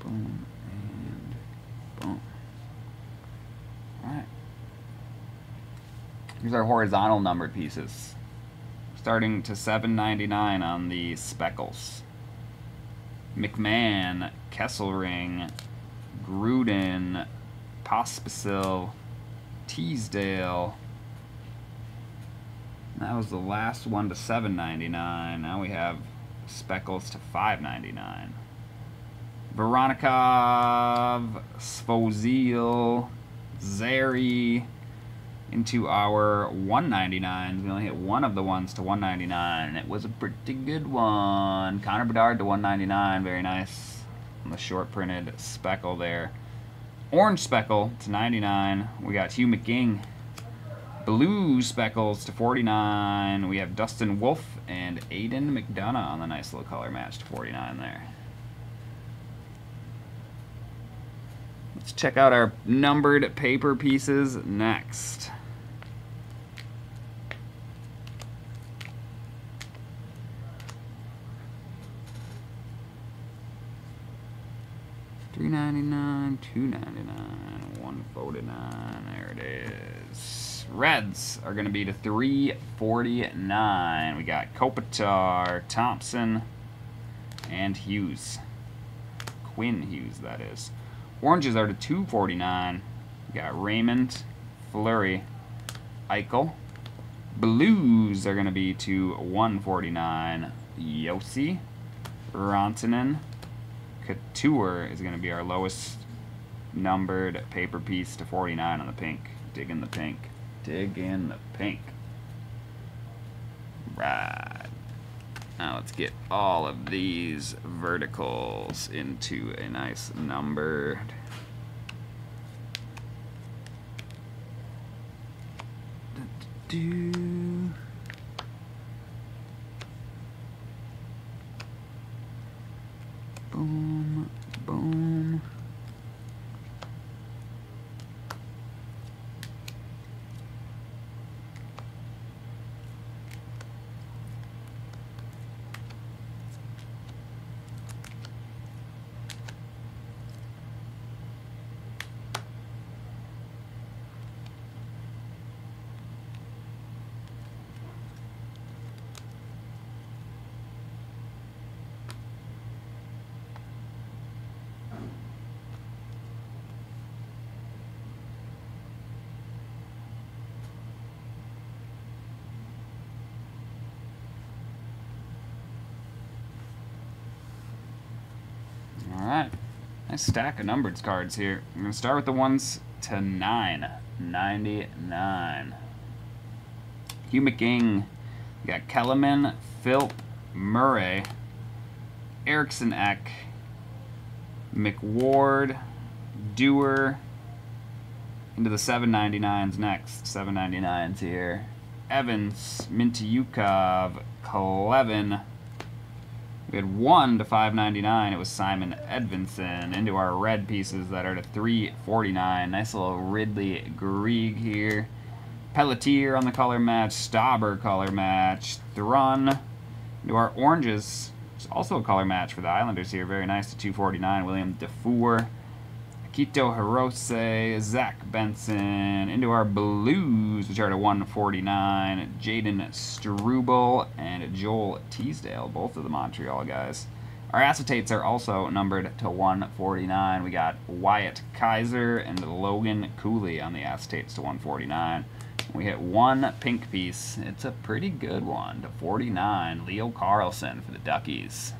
Boom and boom. Alright. Here's our horizontal numbered pieces. Starting to seven ninety nine on the speckles. McMahon, Kesselring, Gruden, Pospisil, Teasdale. That was the last one to seven ninety nine. Now we have Speckles to five ninety nine. Voronkov, Svozil, Zary into our 199. We only hit one of the ones to 199, and it was a pretty good one. Connor Bedard to 199, very nice on the short printed speckle there. Orange speckle to 99. We got Hugh McGing. Blue speckles to 49. We have Dustin Wolf and Aidan McDonough on the nice little color match to 49 there. Let's check out our numbered paper pieces next. Three ninety nine, two ninety nine, one forty nine. There it is. Reds are going to be to three forty nine. We got Kopitar, Thompson, and Hughes. Quinn Hughes, that is. Oranges are to 249. We got Raymond, Fleury, Eichel. Blues are going to be to 149. Josi, Rantanen. Couture is going to be our lowest numbered paper piece to 49 on the pink. Dig in the pink. Dig in the pink. Right. Now let's get all of these verticals into a nice numbered. Do-do-do. Boom, boom. All right. Nice stack of numbered cards here. I'm going to start with the ones to 9. 99. Hugh McGing. You got Kellerman, Philp, Murray, Eriksson Ek, McWard, Dewar. Into the 799s next. 799s here. Evans, Mintyukov, Kleven. We had one to 599. It was Simon Edvinsson. Into our red pieces that are to 349. Nice little Ridly Greig here. Pelletier on the color match. Stauber color match. Thrun. Into our oranges. It's also a color match for the Islanders here. Very nice to 249. William Dufour. Akito Hirose, Zach Benson, into our blues, which are to 149, Jayden Struble and Joel Teasdale, both of the Montreal guys. Our acetates are also numbered to 149. We got Wyatt Kaiser and Logan Cooley on the acetates to 149. We hit one pink piece. It's a pretty good one to 49. Leo Carlsson for the Duckies.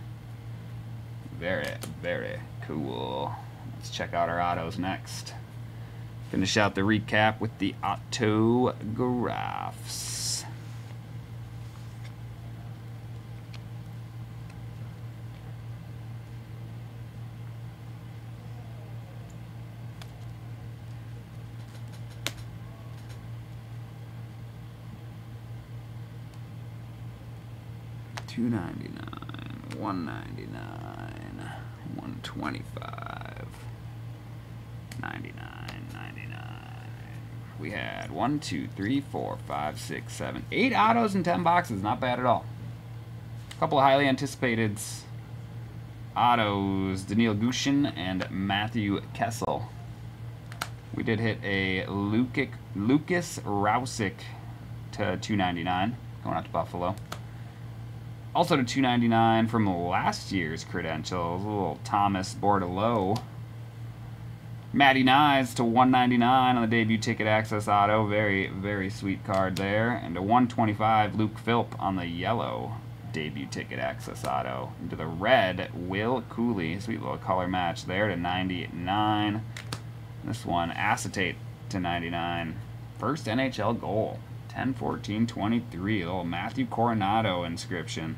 Very, very cool. Let's check out our autos next. Finish out the recap with the autographs. Two ninety nine, one ninety nine, one twenty five. 99, 99. We had one, two, three, four, five, six, seven, eight autos and 10 boxes. Not bad at all. A couple of highly anticipated autos. Danil Gushchin and Matthew Kessel. We did hit a Lukic, Lukas Rousek to 299 going out to Buffalo. Also to 299 from last year's credentials, a little Thomas Bordeleau. Matty Knies to 199 on the debut ticket access auto. Very, very sweet card there. And to 125, Luke Philp on the yellow debut ticket access auto. Into the red, Will Cuylle. Sweet little color match there to 99. This one, acetate to 99. First NHL goal. 10 14 23. Little Matthew Coronado inscription.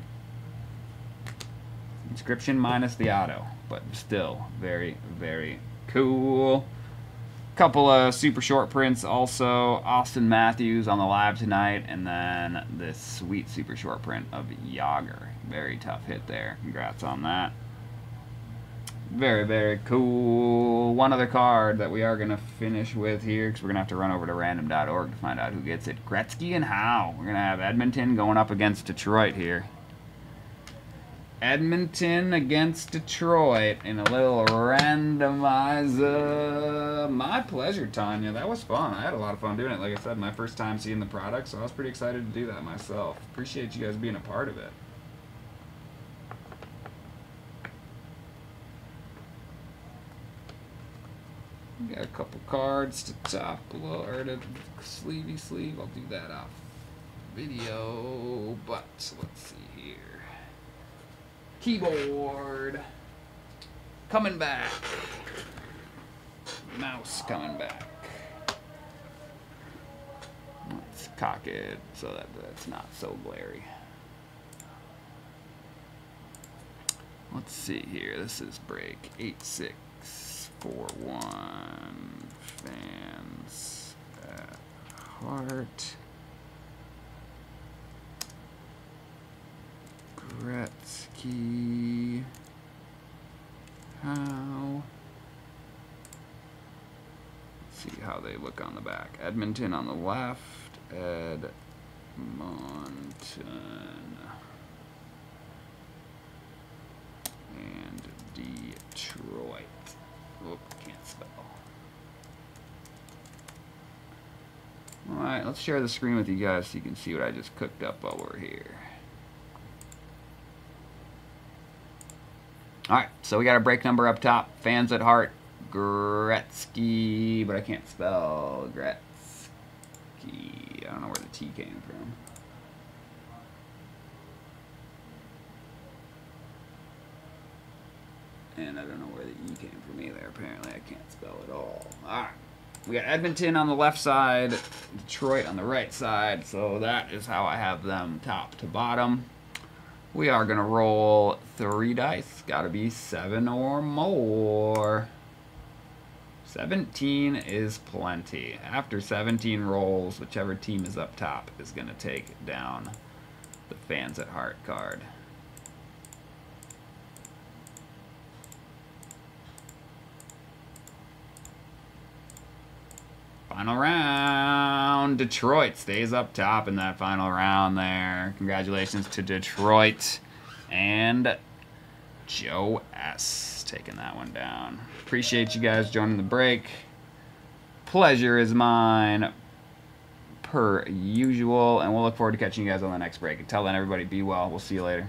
Inscription minus the auto, but still very, very cool. Couple of super short prints also. Auston Matthews on the live tonight, and then this sweet super short print of Jagr. Very tough hit there. Congrats on that. Very, very cool. One other card that we are going to finish with here, because we're going to have to run over to random.org to find out who gets it. Gretzky and Howe. We're going to have Edmonton going up against Detroit here. Edmonton against Detroit in a little randomizer. My pleasure, Tanya. That was fun. I had a lot of fun doing it. Like I said, my first time seeing the product, so I was pretty excited to do that myself. Appreciate you guys being a part of it. Got a couple cards to top or to sleevey sleeve. I'll do that off video, but let's see here. Keyboard coming back. Mouse coming back. Let's cock it so that that's not so glary. Let's see here. This is break eight six four one fans at heart. Gretzky. How? Let's see how they look on the back. Edmonton on the left. Edmonton. And Detroit. Oop, can't spell. Alright, let's share the screen with you guys so you can see what I just cooked up while we're here. Alright, so we got a break number up top. Fans at heart. Gretzky, but I can't spell Gretzky. I don't know where the T came from. And I don't know where the E came from either. Apparently I can't spell at all. Alright. we got Edmonton on the left side, Detroit on the right side. So that is how I have them top to bottom. We are going to roll three dice. Got to be seven or more. 17 is plenty. After 17 rolls, whichever team is up top is going to take down the fans at heart card. Final round. Detroit stays up top in that final round there. Congratulations to Detroit and Joe S. taking that one down. Appreciate you guys joining the break. Pleasure is mine, per usual, and we'll look forward to catching you guys on the next break. Until then, everybody, be well. We'll see you later.